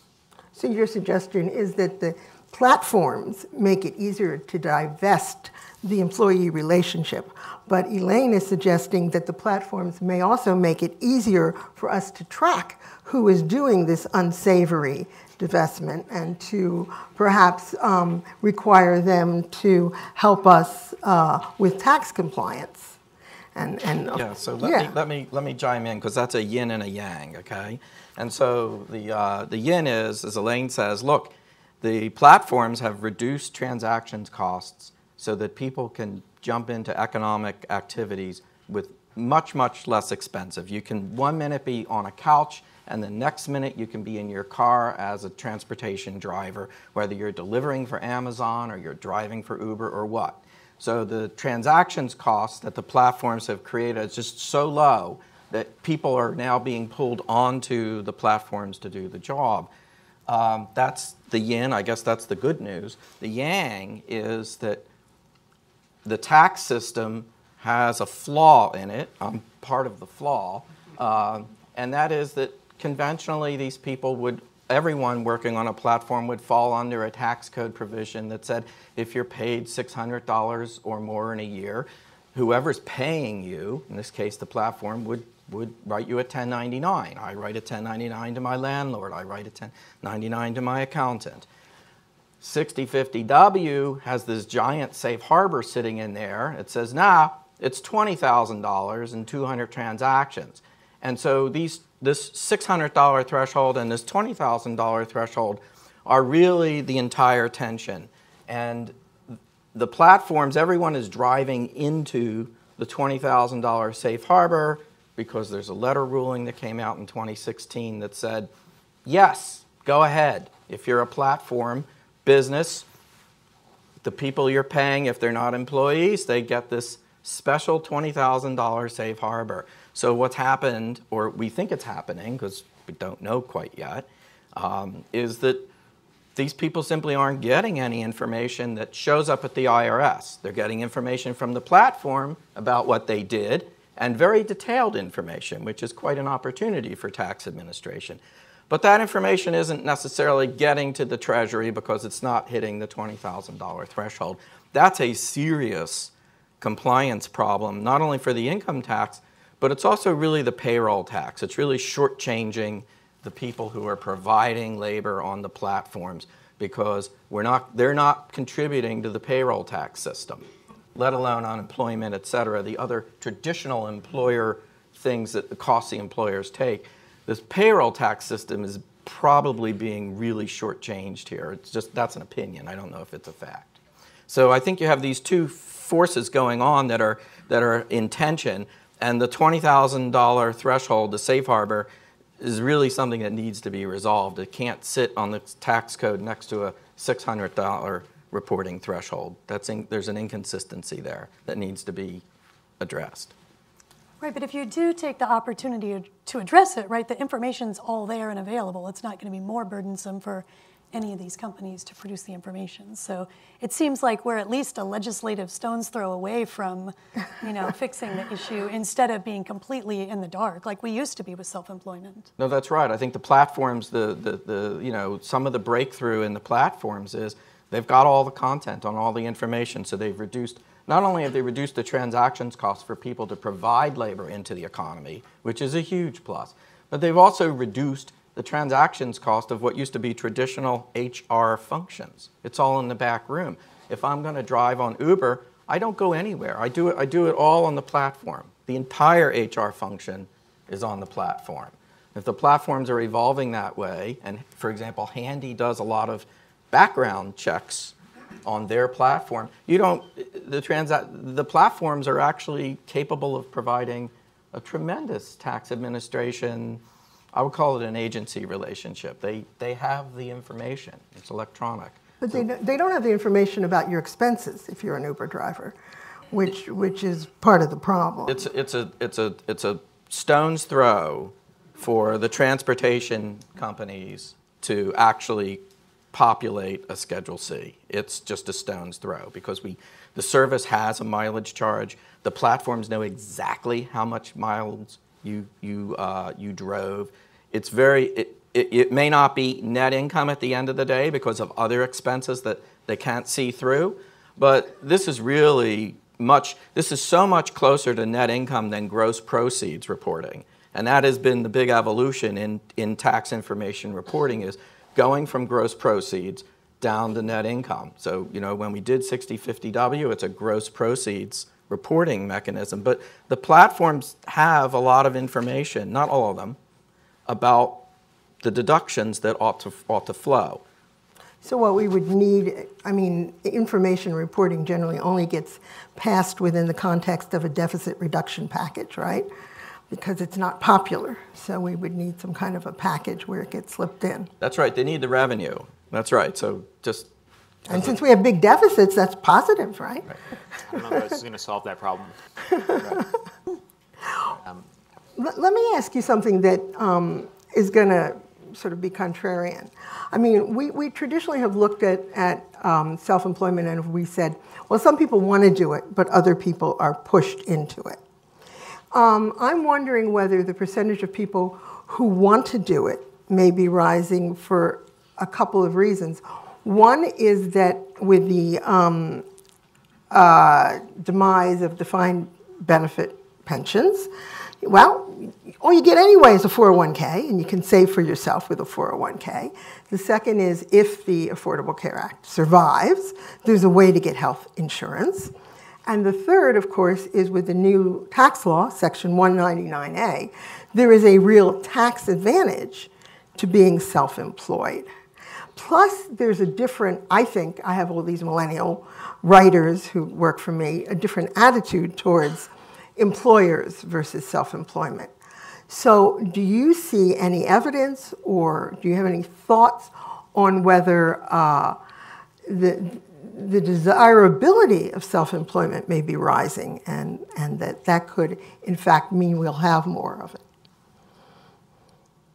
So your suggestion is that the platforms make it easier to divest the employee relationship, but Elaine is suggesting that the platforms may also make it easier for us to track who is doing this unsavory divestment and to perhaps um, require them to help us uh, with tax compliance. And, and yeah, so let, yeah. Me, let, me, let me chime in because that's a yin and a yang, okay? And so the, uh, the yin is, as Elaine says, look, the platforms have reduced transactions costs so that people can jump into economic activities with much, much less expensive. You can one minute be on a couch and the next minute you can be in your car as a transportation driver, whether you're delivering for Amazon or you're driving for Uber or what. So the transactions cost that the platforms have created is just so low that people are now being pulled onto the platforms to do the job. Um, that's the yin, I guess that's the good news. The yang is that the tax system has a flaw in it. I'm part of the flaw. Uh, and that is that conventionally these people would everyone working on a platform would fall under a tax code provision that said if you're paid $600 or more in a year, whoever's paying you, in this case the platform, would, would write you a 1099. I write a 1099 to my landlord, I write a 1099 to my accountant. 6050W has this giant safe harbor sitting in there. It says, nah, it's $20,000 and 200 transactions. And so these this $600 threshold and this $20,000 threshold are really the entire tension. And the platforms, everyone is driving into the $20,000 safe harbor because there's a letter ruling that came out in 2016 that said, yes, go ahead. If you're a platform business, the people you're paying, if they're not employees, they get this special $20,000 safe harbor. So what's happened, or we think it's happening, because we don't know quite yet, um, is that these people simply aren't getting any information that shows up at the IRS. They're getting information from the platform about what they did, and very detailed information, which is quite an opportunity for tax administration. But that information isn't necessarily getting to the Treasury because it's not hitting the $20,000 threshold. That's a serious compliance problem, not only for the income tax, but it's also really the payroll tax. It's really shortchanging the people who are providing labor on the platforms because we're not, they're not contributing to the payroll tax system. let alone unemployment, et cetera, the other traditional employer things that the costs the employers take. This payroll tax system is probably being really shortchanged here. It's just that's an opinion. I don't know if it's a fact. So I think you have these two forces going on that are that are in tension, and the twenty thousand dollar threshold, the safe harbor, is really something that needs to be resolved. It can't sit on the tax code next to a six hundred dollar reporting threshold. That's in, there's an inconsistency there that needs to be addressed. Right, but if you do take the opportunity to address it, right, the information's all there and available. It's not going to be more burdensome for any of these companies to produce the information. So it seems like we're at least a legislative stone's throw away from, you know, fixing the issue instead of being completely in the dark like we used to be with self-employment. No, that's right. I think the platforms, the, the, the you know, some of the breakthrough in the platforms is they've got all the content on all the information, so they've reduced not only have they reduced the transactions costs for people to provide labor into the economy, which is a huge plus, but they've also reduced the transactions cost of what used to be traditional HR functions. It's all in the back room. If I'm going to drive on Uber, I don't go anywhere. I do it, I do it all on the platform. The entire HR function is on the platform. If the platforms are evolving that way, and for example, Handy does a lot of background checks on their platform. You don't, the, transa- the platforms are actually capable of providing a tremendous tax administration, I would call it an agency relationship. They, they have the information, it's electronic. But they, don't- they don't have the information about your expenses if you're an Uber driver, which, which is part of the problem. It's, it's, a, it's, a, it's a stone's throw for the transportation companies to actually populate a Schedule C. It's just a stone's throw because we, the service has a mileage charge. The platforms know exactly how much miles you, you, uh, you drove. It's very, it, it, it may not be net income at the end of the day because of other expenses that they can't see through, but this is really much, this is so much closer to net income than gross proceeds reporting. And that has been the big evolution in, in tax information reporting is going from gross proceeds down to net income. So, you know, when we did 6050W, it's a gross proceeds reporting mechanism. But the platforms have a lot of information, not all of them, about the deductions that ought to, ought to flow. So what we would need, I mean, information reporting generally only gets passed within the context of a deficit reduction package, right? Because it's not popular. So we would need some kind of a package where it gets slipped in. That's right, they need the revenue. That's right. So just And since we have big deficits, that's positive, right? right. I don't know if this is going to solve that problem. Let, um, let me ask you something that um, is going to sort of be contrarian. I mean, we, we traditionally have looked at, at um, self employment and we said, well, some people want to do it, but other people are pushed into it. Um, I'm wondering whether the percentage of people who want to do it may be rising for a couple of reasons. One is that with the um, uh, demise of defined benefit pensions, well, all you get anyway is a 401k, and you can save for yourself with a 401k. The second is if the Affordable Care Act survives, there's a way to get health insurance. And the third, of course, is with the new tax law, Section 199A, there is a real tax advantage to being self employed. Plus, there's a different, I think, I have all these millennial writers who work for me, a different attitude towards employers versus self employment. So, do you see any evidence or do you have any thoughts on whether uh, the, the desirability of self employment may be rising and, and that that could, in fact, mean we'll have more of it?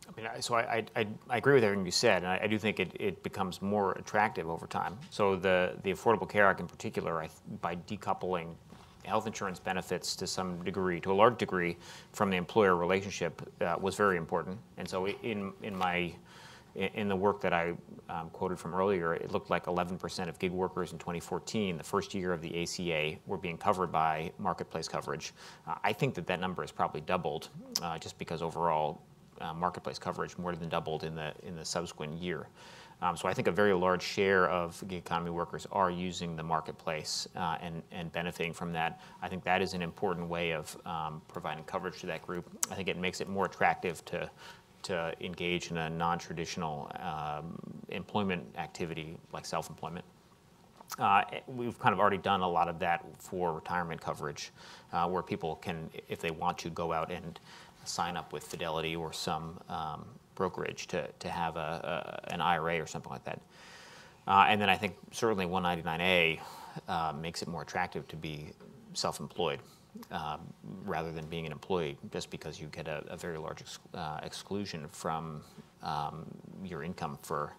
I mean, so I, I, I agree with everything you said, and I, I do think it, it becomes more attractive over time. So the, the Affordable Care Act in particular, I, by decoupling health insurance benefits to some degree, to a large degree, from the employer relationship uh, was very important. And so in, in my, in the work that I um, quoted from earlier, it looked like 11% of gig workers in 2014, the first year of the ACA, were being covered by marketplace coverage. Uh, I think that that number has probably doubled, uh, just because overall uh, marketplace coverage more than doubled in the in the subsequent year. Um, so I think a very large share of gig economy workers are using the marketplace uh, and, and benefiting from that. I think that is an important way of um, providing coverage to that group. I think it makes it more attractive to, to engage in a non-traditional um, employment activity like self-employment. Uh, we've kind of already done a lot of that for retirement coverage, uh, where people can, if they want to, go out and sign up with Fidelity or some um, brokerage to, to have a, a, an IRA or something like that. Uh, and then I think certainly 199A uh, makes it more attractive to be self-employed um, rather than being an employee, just because you get a, a very large ex uh, exclusion from um, your income for,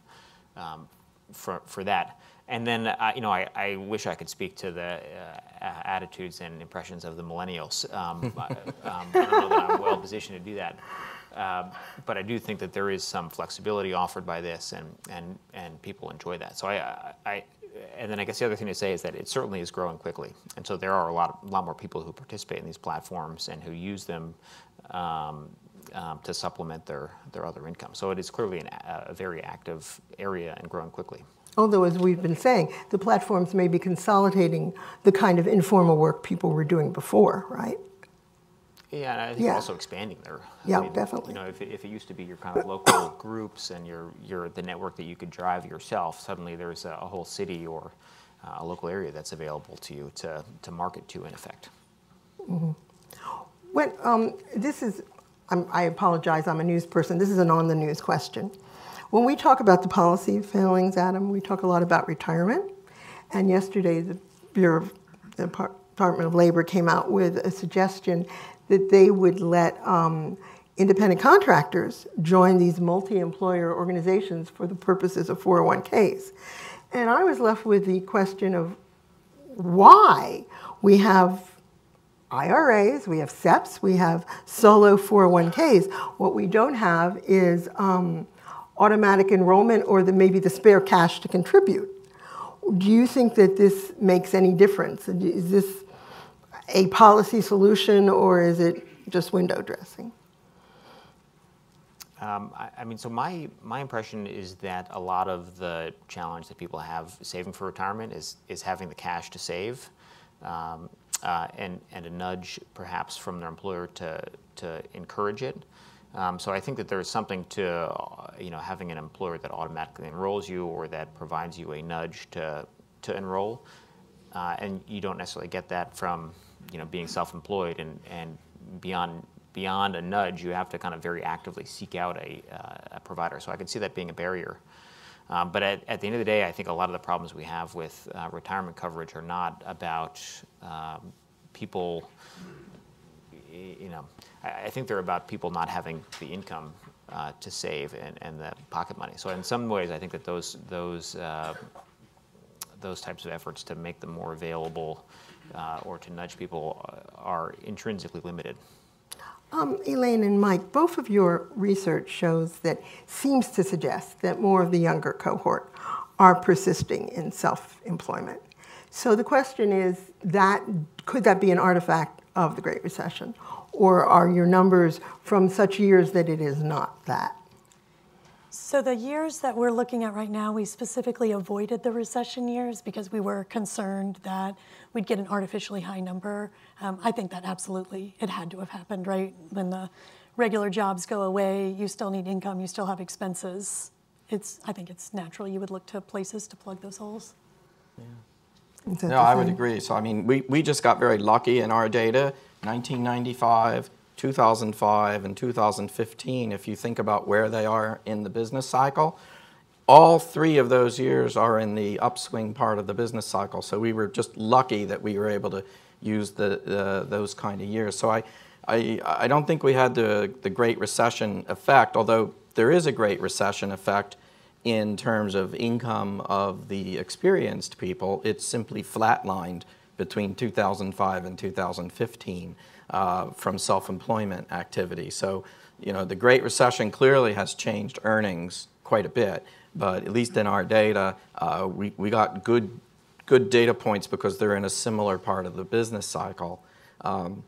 um, for, for that. And then, uh, you know, I, I, wish I could speak to the uh, attitudes and impressions of the millennials. Um, um, I don't know that I'm well positioned to do that. Uh, but I do think that there is some flexibility offered by this, and, and, and people enjoy that. So I, I, and then I guess the other thing to say is that it certainly is growing quickly, and so there are a lot, a lot more people who participate in these platforms and who use them um, um, to supplement their, their other income. So it is clearly an, a very active area and growing quickly. Although, as we've been saying, the platforms may be consolidating the kind of informal work people were doing before, right? Yeah, and I think Yeah. also expanding there. I Yeah, mean, definitely. You know, if it, if it used to be your kind of local groups and your, your, the network that you could drive yourself, suddenly there's a, a whole city or uh, a local area that's available to you to, to market to in effect. When, um, this is, I'm, I apologize, I'm a news person. This is an on the news question. When we talk about the policy failings, Adam, we talk a lot about retirement. And yesterday, the Bureau of the Department of Labor came out with a suggestion that they would let um, independent contractors join these multi-employer organizations for the purposes of 401ks. And I was left with the question of why we have IRAs, we have SEPs, we have solo 401ks. What we don't have is um, automatic enrollment or the, maybe the spare cash to contribute. Do you think that this makes any difference? Is this a policy solution or is it just window dressing? Um, I, I mean, so my, my impression is that a lot of the challenge that people have saving for retirement is, is having the cash to save um, uh, and, and a nudge perhaps from their employer to, to encourage it. Um, so I think that there is something to, you know, having an employer that automatically enrolls you or that provides you a nudge to, to enroll. Uh, and you don't necessarily get that from, you know, being self-employed and, and beyond, beyond a nudge, you have to kind of very actively seek out a, uh, a provider. So I can see that being a barrier. Um, but at, at, the end of the day, I think a lot of the problems we have with uh, retirement coverage are not about um, people, you know, I, I, think they're about people not having the income uh, to save and, and the pocket money. So in some ways, I think that those, those, uh, those types of efforts to make them more available uh, or to nudge people are intrinsically limited. Um, Elaine and Mike, both of your research shows that seems to suggest that more of the younger cohort are persisting in self-employment. So the question is that could that be an artifact of the Great Recession, or are your numbers from such years that it is not that? So the years that we're looking at right now, we specifically avoided the recession years because we were concerned that we'd get an artificially high number. Um, I think that absolutely it had to have happened, right? When the regular jobs go away, you still need income, you still have expenses. It's I think it's natural you would look to places to plug those holes. Yeah. No, I would agree. So I mean, we, we just got very lucky in our data. 1995 2005 and 2015, if you think about where they are in the business cycle, all three of those years are in the upswing part of the business cycle. So we were just lucky that we were able to use the, those kind of years. So I, I, I don't think we had the, the Great Recession effect, although there is a Great Recession effect in terms of income of the experienced people. It's simply flatlined between 2005 and 2015 uh, from self-employment activity. So, you know, the Great Recession clearly has changed earnings quite a bit, but at least in our data, uh, we, we got good, good data points because they're in a similar part of the business cycle. Um,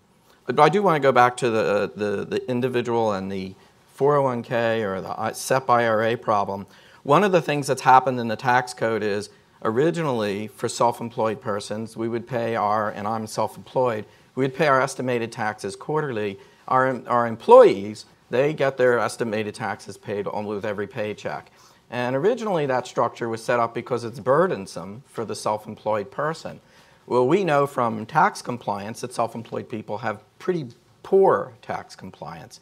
but I do want to go back to the, the, the individual and the 401k or the SEP IRA problem. One of the things that's happened in the tax code is originally for self-employed persons, we would pay our, and I'm self-employed, we would pay our estimated taxes quarterly. Our, our employees, they get their estimated taxes paid on with every paycheck. And originally that structure was set up because it's burdensome for the self-employed person. Well, we know from tax compliance that self-employed people have pretty poor tax compliance.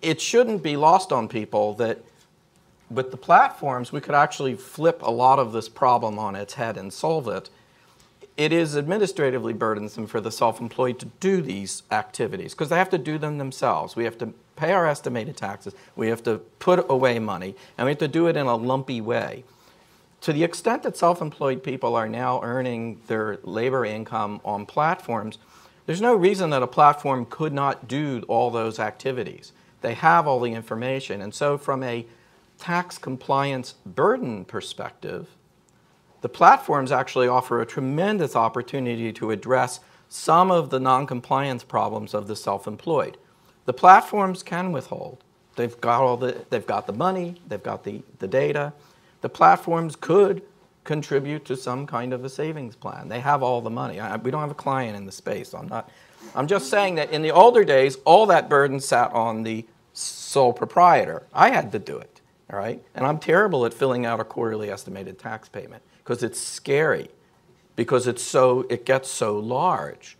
It shouldn't be lost on people that with the platforms, we could actually flip a lot of this problem on its head and solve it. It is administratively burdensome for the self-employed to do these activities because they have to do them themselves. We have to pay our estimated taxes, we have to put away money, and we have to do it in a lumpy way. To the extent that self-employed people are now earning their labor income on platforms, there's no reason that a platform could not do all those activities. They have all the information. And so from a tax compliance burden perspective, the platforms actually offer a tremendous opportunity to address some of the non-compliance problems of the self-employed. The platforms can withhold. They've got all the they've got the money, they've got the, the data. The platforms could contribute to some kind of a savings plan. They have all the money. I, we don't have a client in the space. I'm not I'm just saying that in the older days, all that burden sat on the sole proprietor. I had to do it all right? And I'm terrible at filling out a quarterly estimated tax payment because it's scary, because it's so, it gets so large.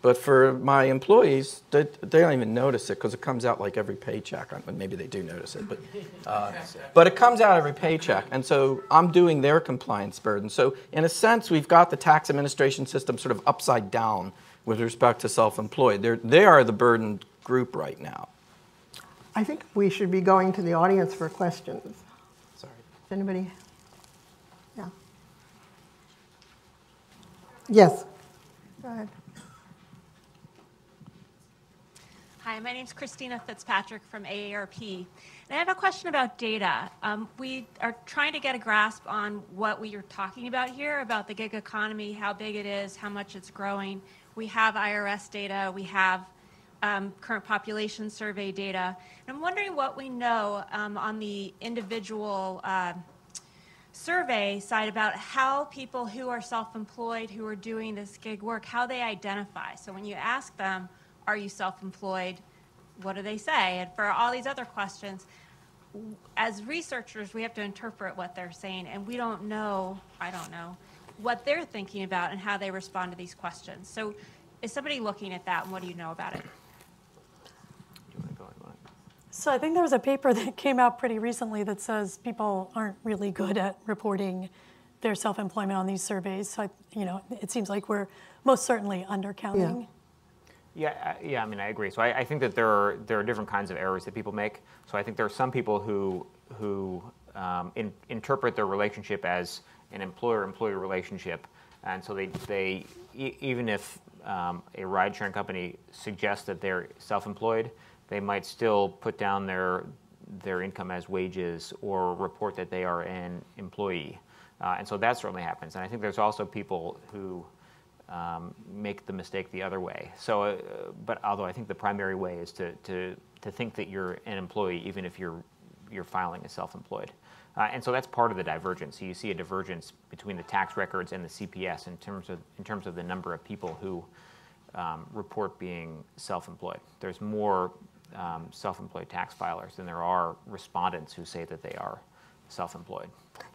But for my employees, they, they don't even notice it because it comes out like every paycheck. Maybe they do notice it, but, uh, but it comes out every paycheck. And so I'm doing their compliance burden. So in a sense, we've got the tax administration system sort of upside down with respect to self-employed. They're, they are the burdened group right now. I think we should be going to the audience for questions. Sorry. Does anybody? Yeah. Yes. Go ahead. Hi, my name is Christina Fitzpatrick from AARP. And I have a question about data. Um, we are trying to get a grasp on what we are talking about here, about the gig economy, how big it is, how much it's growing. We have IRS data, we have um, current population survey data. And I'm wondering what we know um, on the individual uh, survey side about how people who are self-employed, who are doing this gig work, how they identify. So when you ask them, are you self-employed, what do they say? And for all these other questions, as researchers, we have to interpret what they're saying, and we don't know, I don't know, what they're thinking about and how they respond to these questions. So is somebody looking at that, and what do you know about it? So I think there was a paper that came out pretty recently that says people aren't really good at reporting their self-employment on these surveys. So I, you know, it seems like we're most certainly undercounting. Yeah, uh, yeah. I mean, I agree. So I, I, think that there are there are different kinds of errors that people make. So I think there are some people who who um, in, interpret their relationship as an employer-employee relationship, and so they they e even if um, a ride-sharing company suggests that they're self-employed, they might still put down their their income as wages or report that they are an employee. Uh, and so that certainly happens. And I think there's also people who um, make the mistake the other way. So, uh, but although I think the primary way is to, to, to think that you're an employee even if you're, you're filing as self-employed. Uh, and so that's part of the divergence. So you see a divergence between the tax records and the CPS in terms of, in terms of the number of people who um, report being self-employed. There's more um, self-employed tax filers than there are respondents who say that they are self-employed.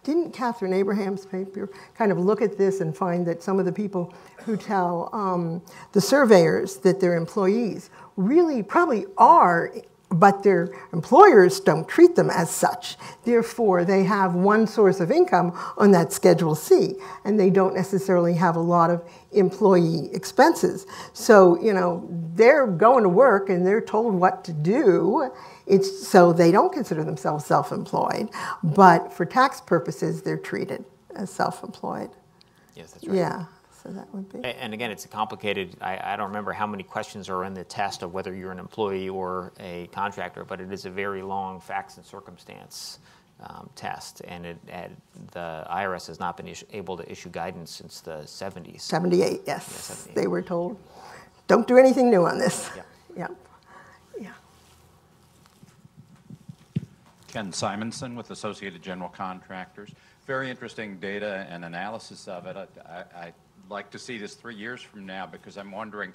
Didn't Katharine Abraham's paper kind of look at this and find that some of the people who tell um, the surveyors that they're employees really probably are but their employers don't treat them as such. Therefore, they have one source of income on that Schedule C, and they don't necessarily have a lot of employee expenses. So, you know, they're going to work and they're told what to do. It's, so they don't consider themselves self-employed, but for tax purposes, they're treated as self-employed. Yes, that's right. Yeah. So that would be. And again, it's a complicated, I, I, don't remember how many questions are in the test of whether you're an employee or a contractor, but it is a very long facts and circumstance um, test. And it, the IRS has not been able to issue guidance since the 70s. 78, yes. Yeah, 78. They were told, don't do anything new on this. Yeah. yeah. Yeah. Ken Simonson with Associated General Contractors. Very interesting data and analysis of it. I, I, I'd like to see this three years from now because I'm wondering,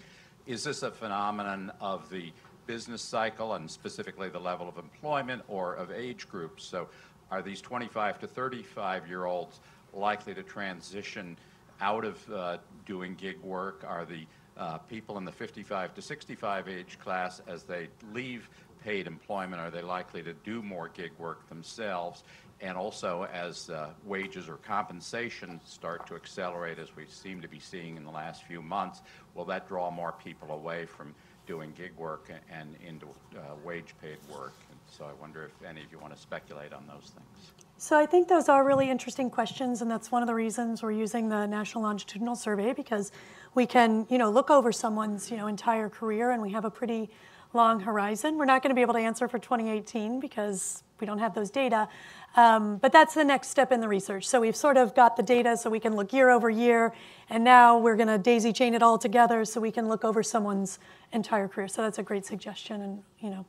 is this a phenomenon of the business cycle and specifically the level of employment or of age groups? So are these 25 to 35 year olds likely to transition out of uh, doing gig work? Are the uh, people in the 55 to 65 age class, as they leave paid employment, are they likely to do more gig work themselves? And also, as uh, wages or compensation start to accelerate, as we seem to be seeing in the last few months, will that draw more people away from doing gig work and into uh, wage paid work? And so I wonder if any of you want to speculate on those things. So I think those are really interesting questions, and that's one of the reasons we're using the National Longitudinal Survey because we can, you know, look over someone's, you know, entire career, and we have a pretty long horizon. We're not going to be able to answer for 2018 because we don't have those data, um, but that's the next step in the research. So we've sort of got the data so we can look year over year, and now we're going to daisy chain it all together so we can look over someone's entire career. So that's a great suggestion, and you know,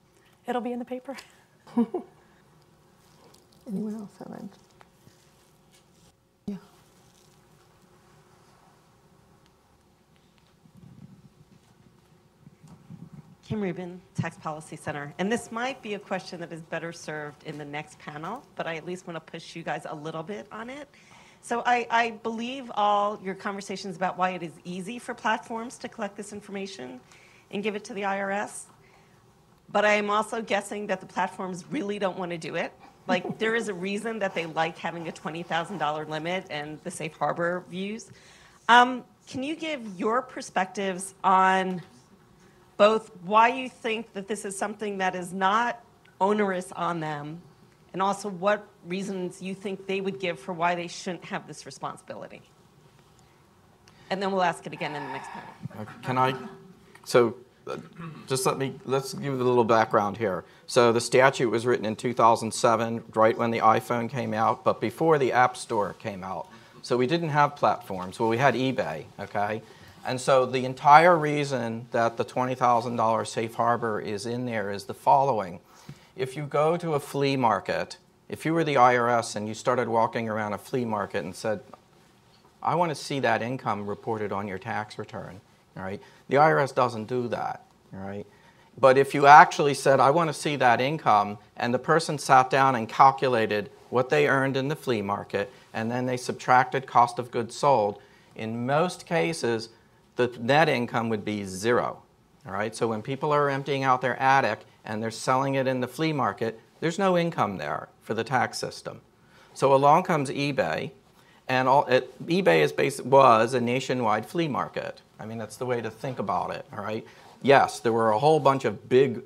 it'll be in the paper. Anyone else have Kim Rueben, Tax Policy Center. And this might be a question that is better served in the next panel, but I at least want to push you guys a little bit on it. So I, I believe all your conversations about why it is easy for platforms to collect this information and give it to the IRS. But I am also guessing that the platforms really don't want to do it. Like, there is a reason that they like having a $20,000 limit and the safe harbor views. Um, can you give your perspectives on both why you think that this is something that is not onerous on them, and also what reasons you think they would give for why they shouldn't have this responsibility? And then we'll ask it again in the next panel. Uh, Can I, so uh, just let me, let's give a little background here. So the statute was written in 2007, right when the iPhone came out, but before the App Store came out. So we didn't have platforms. Well, we had eBay, okay? And so the entire reason that the $20,000 safe harbor is in there is the following. If you go to a flea market, if you were the IRS and you started walking around a flea market and said, I want to see that income reported on your tax return, all right? The IRS doesn't do that, all right? But if you actually said, I want to see that income, and the person sat down and calculated what they earned in the flea market, and then they subtracted cost of goods sold, in most cases, the net income would be zero. All right, so when people are emptying out their attic and they're selling it in the flea market, there's no income there for the tax system. So along comes eBay, and all, it, eBay is basic, was a nationwide flea market. I mean, that's the way to think about it. All right. Yes, there were a whole bunch of big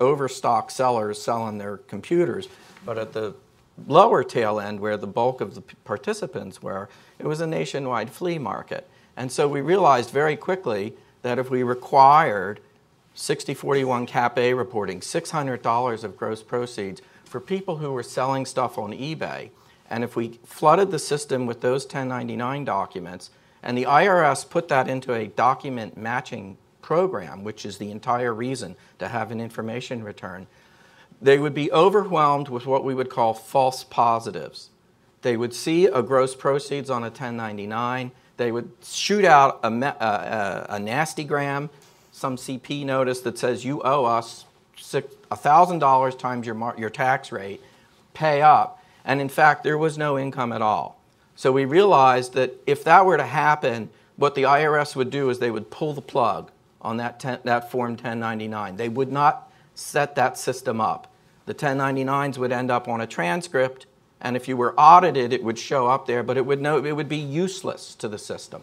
overstock sellers selling their computers, but at the lower tail end, where the bulk of the participants were, it was a nationwide flea market. And so we realized very quickly that if we required 6041 Cap A reporting, $600 of gross proceeds for people who were selling stuff on eBay, and if we flooded the system with those 1099 documents, and the IRS put that into a document matching program, which is the entire reason to have an information return, they would be overwhelmed with what we would call false positives. They would see a gross proceeds on a 1099 they would shoot out a, a, uh, uh, a nasty gram, some CP notice that says you owe us $1,000 times your, your tax rate, pay up. And in fact, there was no income at all. So we realized that if that were to happen, what the IRS would do is they would pull the plug on that, ten, that Form 1099. They would not set that system up. The 1099s would end up on a transcript and if you were audited, it would show up there, but it would, no, it would be useless to the system.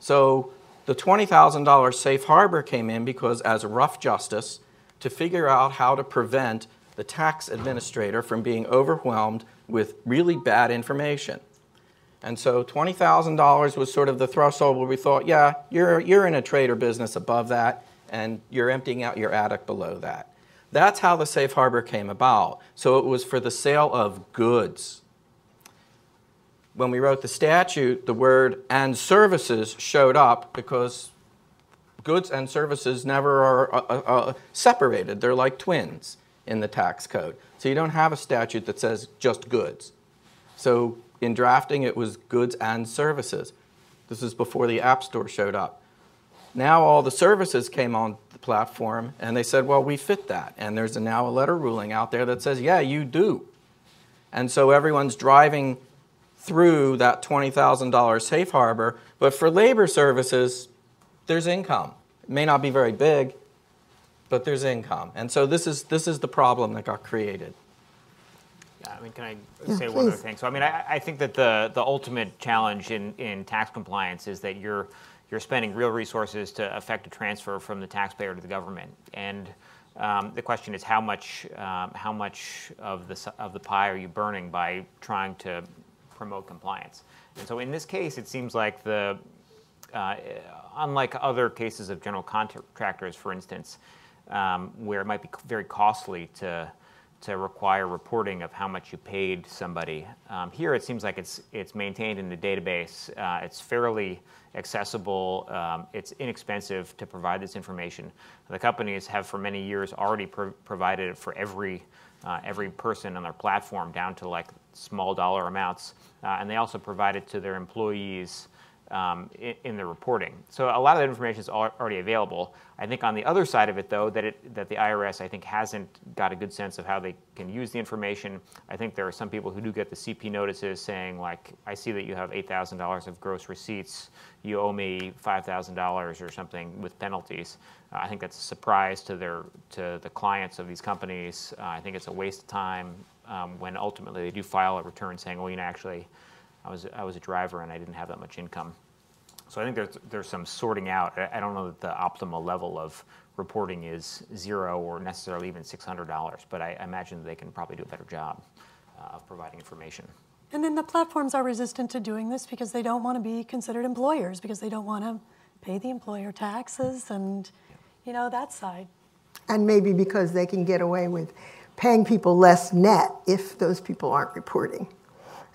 So the $20,000 safe harbor came in because, as rough justice, to figure out how to prevent the tax administrator from being overwhelmed with really bad information. And so $20,000 was sort of the threshold where we thought, yeah, you're, you're in a trader business above that, and you're emptying out your attic below that. That's how the safe harbor came about. So it was for the sale of goods. When we wrote the statute, the word and services showed up because goods and services never are uh, uh, uh separated. They're like twins. in the tax code. So you don't have a statute that says just goods. So in drafting, it was goods and services. This is before the App Store showed up. Now all the services came on the platform and they said, well, we fit that. And there's a, now a letter ruling out there that says, yeah, you do. And so everyone's driving through that $20,000 safe harbor. But for labor services, there's income. It may not be very big, but there's income. And so this is, this is the problem that got created. Yeah, I mean, can I Yeah, say one other thing? So, I mean, I, I think that the, the ultimate challenge in, in tax compliance is that you're, you're spending real resources to effect a transfer from the taxpayer to the government. And um, the question is how much, um, how much of the, of the pie are you burning by trying to promote compliance? And so in this case, it seems like the, uh, unlike other cases of general contractors, for instance, um, where it might be very costly to, to require reporting of how much you paid somebody. Um, here, it seems like it's, it's maintained in the database. Uh, it's fairly accessible. Um, it's inexpensive to provide this information. The companies have for many years already pro- provided it for every, uh, every person on their platform down to like small dollar amounts. Uh, and they also provide it to their employees um, in, in the reporting. So a lot of that information is already available. I think on the other side of it, though, that it, that the IRS I think hasn't got a good sense of how they can use the information. I think there are some people who do get the CP notices saying like, I see that you have eight thousand dollars of gross receipts. You owe me five thousand dollars or something with penalties. Uh, I think that's a surprise to their to the clients of these companies. Uh, I think it's a waste of time um, when ultimately they do file a return saying, well, you know, actually. I was, I was a driver and I didn't have that much income. So I think there's, there's some sorting out. I, I don't know that the optimal level of reporting is zero or necessarily even $600, but I, I imagine they can probably do a better job uh, of providing information. And then the platforms are resistant to doing this because they don't want to be considered employers because they don't want to pay the employer taxes and, you know, that side. And maybe because they can get away with paying people less net if those people aren't reporting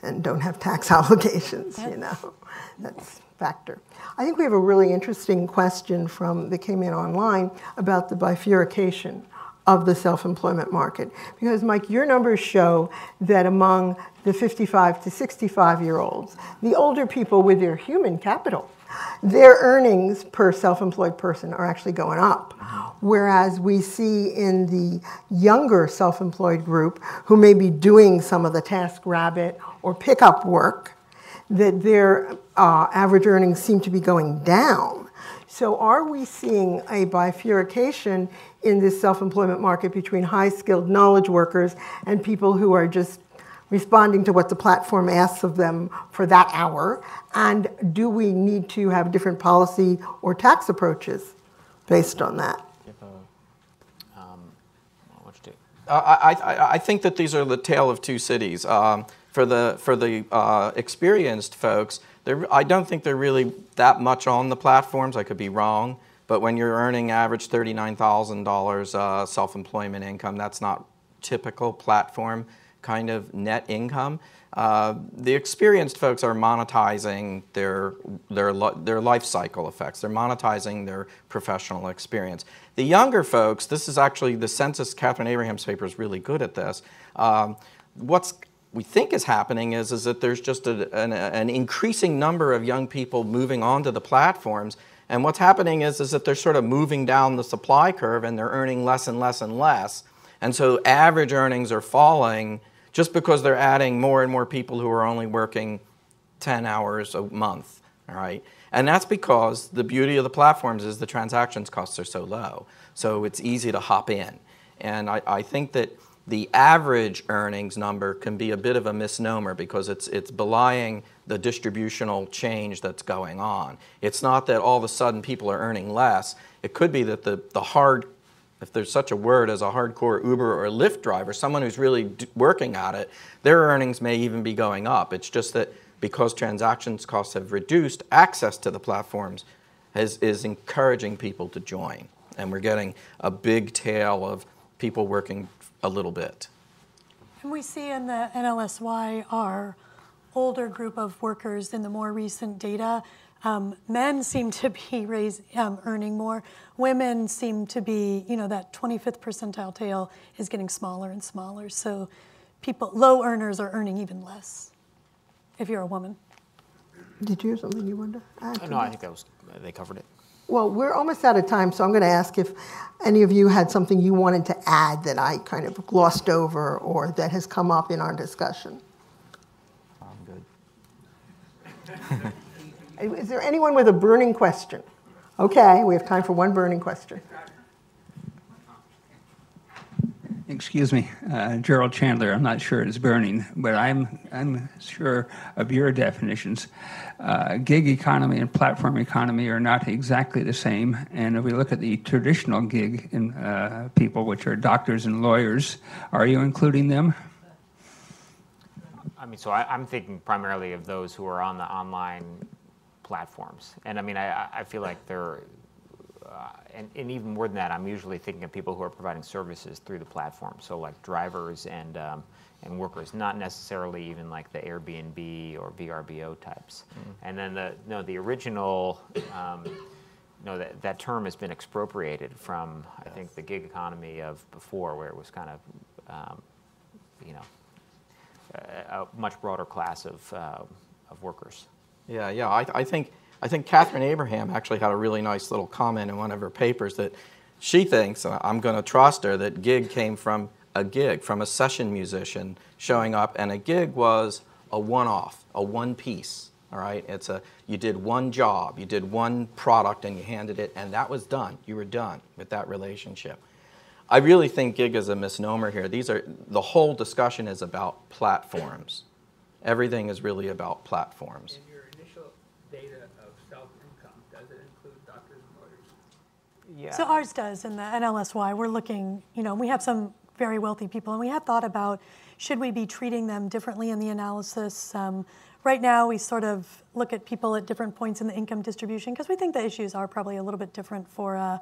and don't have tax obligations, you know. That's factor. I think we have a really interesting question from that came in online about the bifurcation of the self-employment market. Because Mike, your numbers show that among the 55 to 65 year olds, the older people with their human capital, their earnings per self-employed person are actually going up. Whereas we see in the younger self-employed group who may be doing some of the TaskRabbit or pickup work, that their uh, average earnings seem to be going down. So are we seeing a bifurcation in this self-employment market between high-skilled knowledge workers and people who are just responding to what the platform asks of them for that hour? And do we need to have different policy or tax approaches based on that? What you do? I, I, I think that these are the tale of two cities. Um, for the, for the uh, experienced folks, I don't think they're really that much on the platforms. I could be wrong. But when you're earning average $39,000 uh, self-employment income, that's not typical platform kind of net income. Uh, the experienced folks are monetizing their, their, their life cycle effects. They're monetizing their professional experience. The younger folks, this is actually the census, Katharine Abraham's paper is really good at this. Um, what's we think is happening is, is that there's just a, an, an increasing number of young people moving onto the platforms. And what's happening is, is that they're sort of moving down the supply curve and they're earning less and less and less. And so average earnings are falling just because they're adding more and more people who are only working 10 hours a month, all right? And that's because the beauty of the platforms is the transactions costs are so low. So it's easy to hop in. And I, I think that the average earnings number can be a bit of a misnomer because it's, it's belying the distributional change that's going on. It's not that all of a sudden people are earning less. It could be that the, the hard, if there's such a word as a hardcore Uber or Lyft driver, someone who's really working at it, their earnings may even be going up. It's just that because transactions costs have reduced, access to the platforms is, is encouraging people to join. And we're getting a big tail of people working a little bit. And we see in the NLSY our older group of workers in the more recent data, um, men seem to be raise, um, earning more. Women seem to be, you know, that 25th percentile tail is getting smaller and smaller. So people, low earners are earning even less if you're a woman. Did you have something you wanted to add? to No, I think that was, they covered it. Well, we're almost out of time, so I'm going to ask if any of you had something you wanted to add that I kind of glossed over or that has come up in our discussion. I'm good. Is there anyone with a burning question? Okay, we have time for one burning question. Excuse me, uh, Gerald Chandler. I'm not sure it's burning, but I'm I'm sure of your definitions. Uh, gig economy and platform economy are not exactly the same. And if we look at the traditional gig in, uh, people, which are doctors and lawyers, are you including them? I mean, so I, I'm thinking primarily of those who are on the online platforms. And I mean, I, I feel like they're, uh, and, and even more than that, I'm usually thinking of people who are providing services through the platform. So like drivers and, um, and workers, not necessarily even like the Airbnb or VRBO types. And then the, no, the original, um, no, that, that term has been expropriated from, I think, the gig economy of before, where it was kind of, um, you know, a, a much broader class of, uh, of workers. Yeah, yeah. I, I think I think Katharine Abraham actually had a really nice little comment in one of her papers that she thinks, and I'm going to trust her, that gig came from a gig, from a session musician showing up, and a gig was a one-off, a one piece. All right, it's a you did one job, you did one product, and you handed it, and that was done. You were done with that relationship. I really think gig is a misnomer here. These are the whole discussion is about platforms. Everything is really about platforms. In your initial data of self-income, does it include doctors and lawyers? Yeah. So ours does in the NLSY. We're looking, you know, we have some very wealthy people, and we have thought about should we be treating them differently in the analysis. Um, right now, we sort of look at people at different points in the income distribution because we think the issues are probably a little bit different for, uh,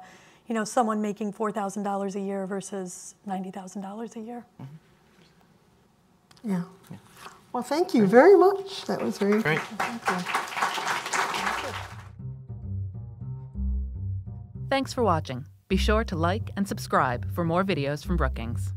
you know, someone making four thousand dollars a year versus ninety thousand dollars a year. Yeah. Well, thank you very much. That was very Great. Thanks for watching. Be sure to like and subscribe for more videos from Brookings.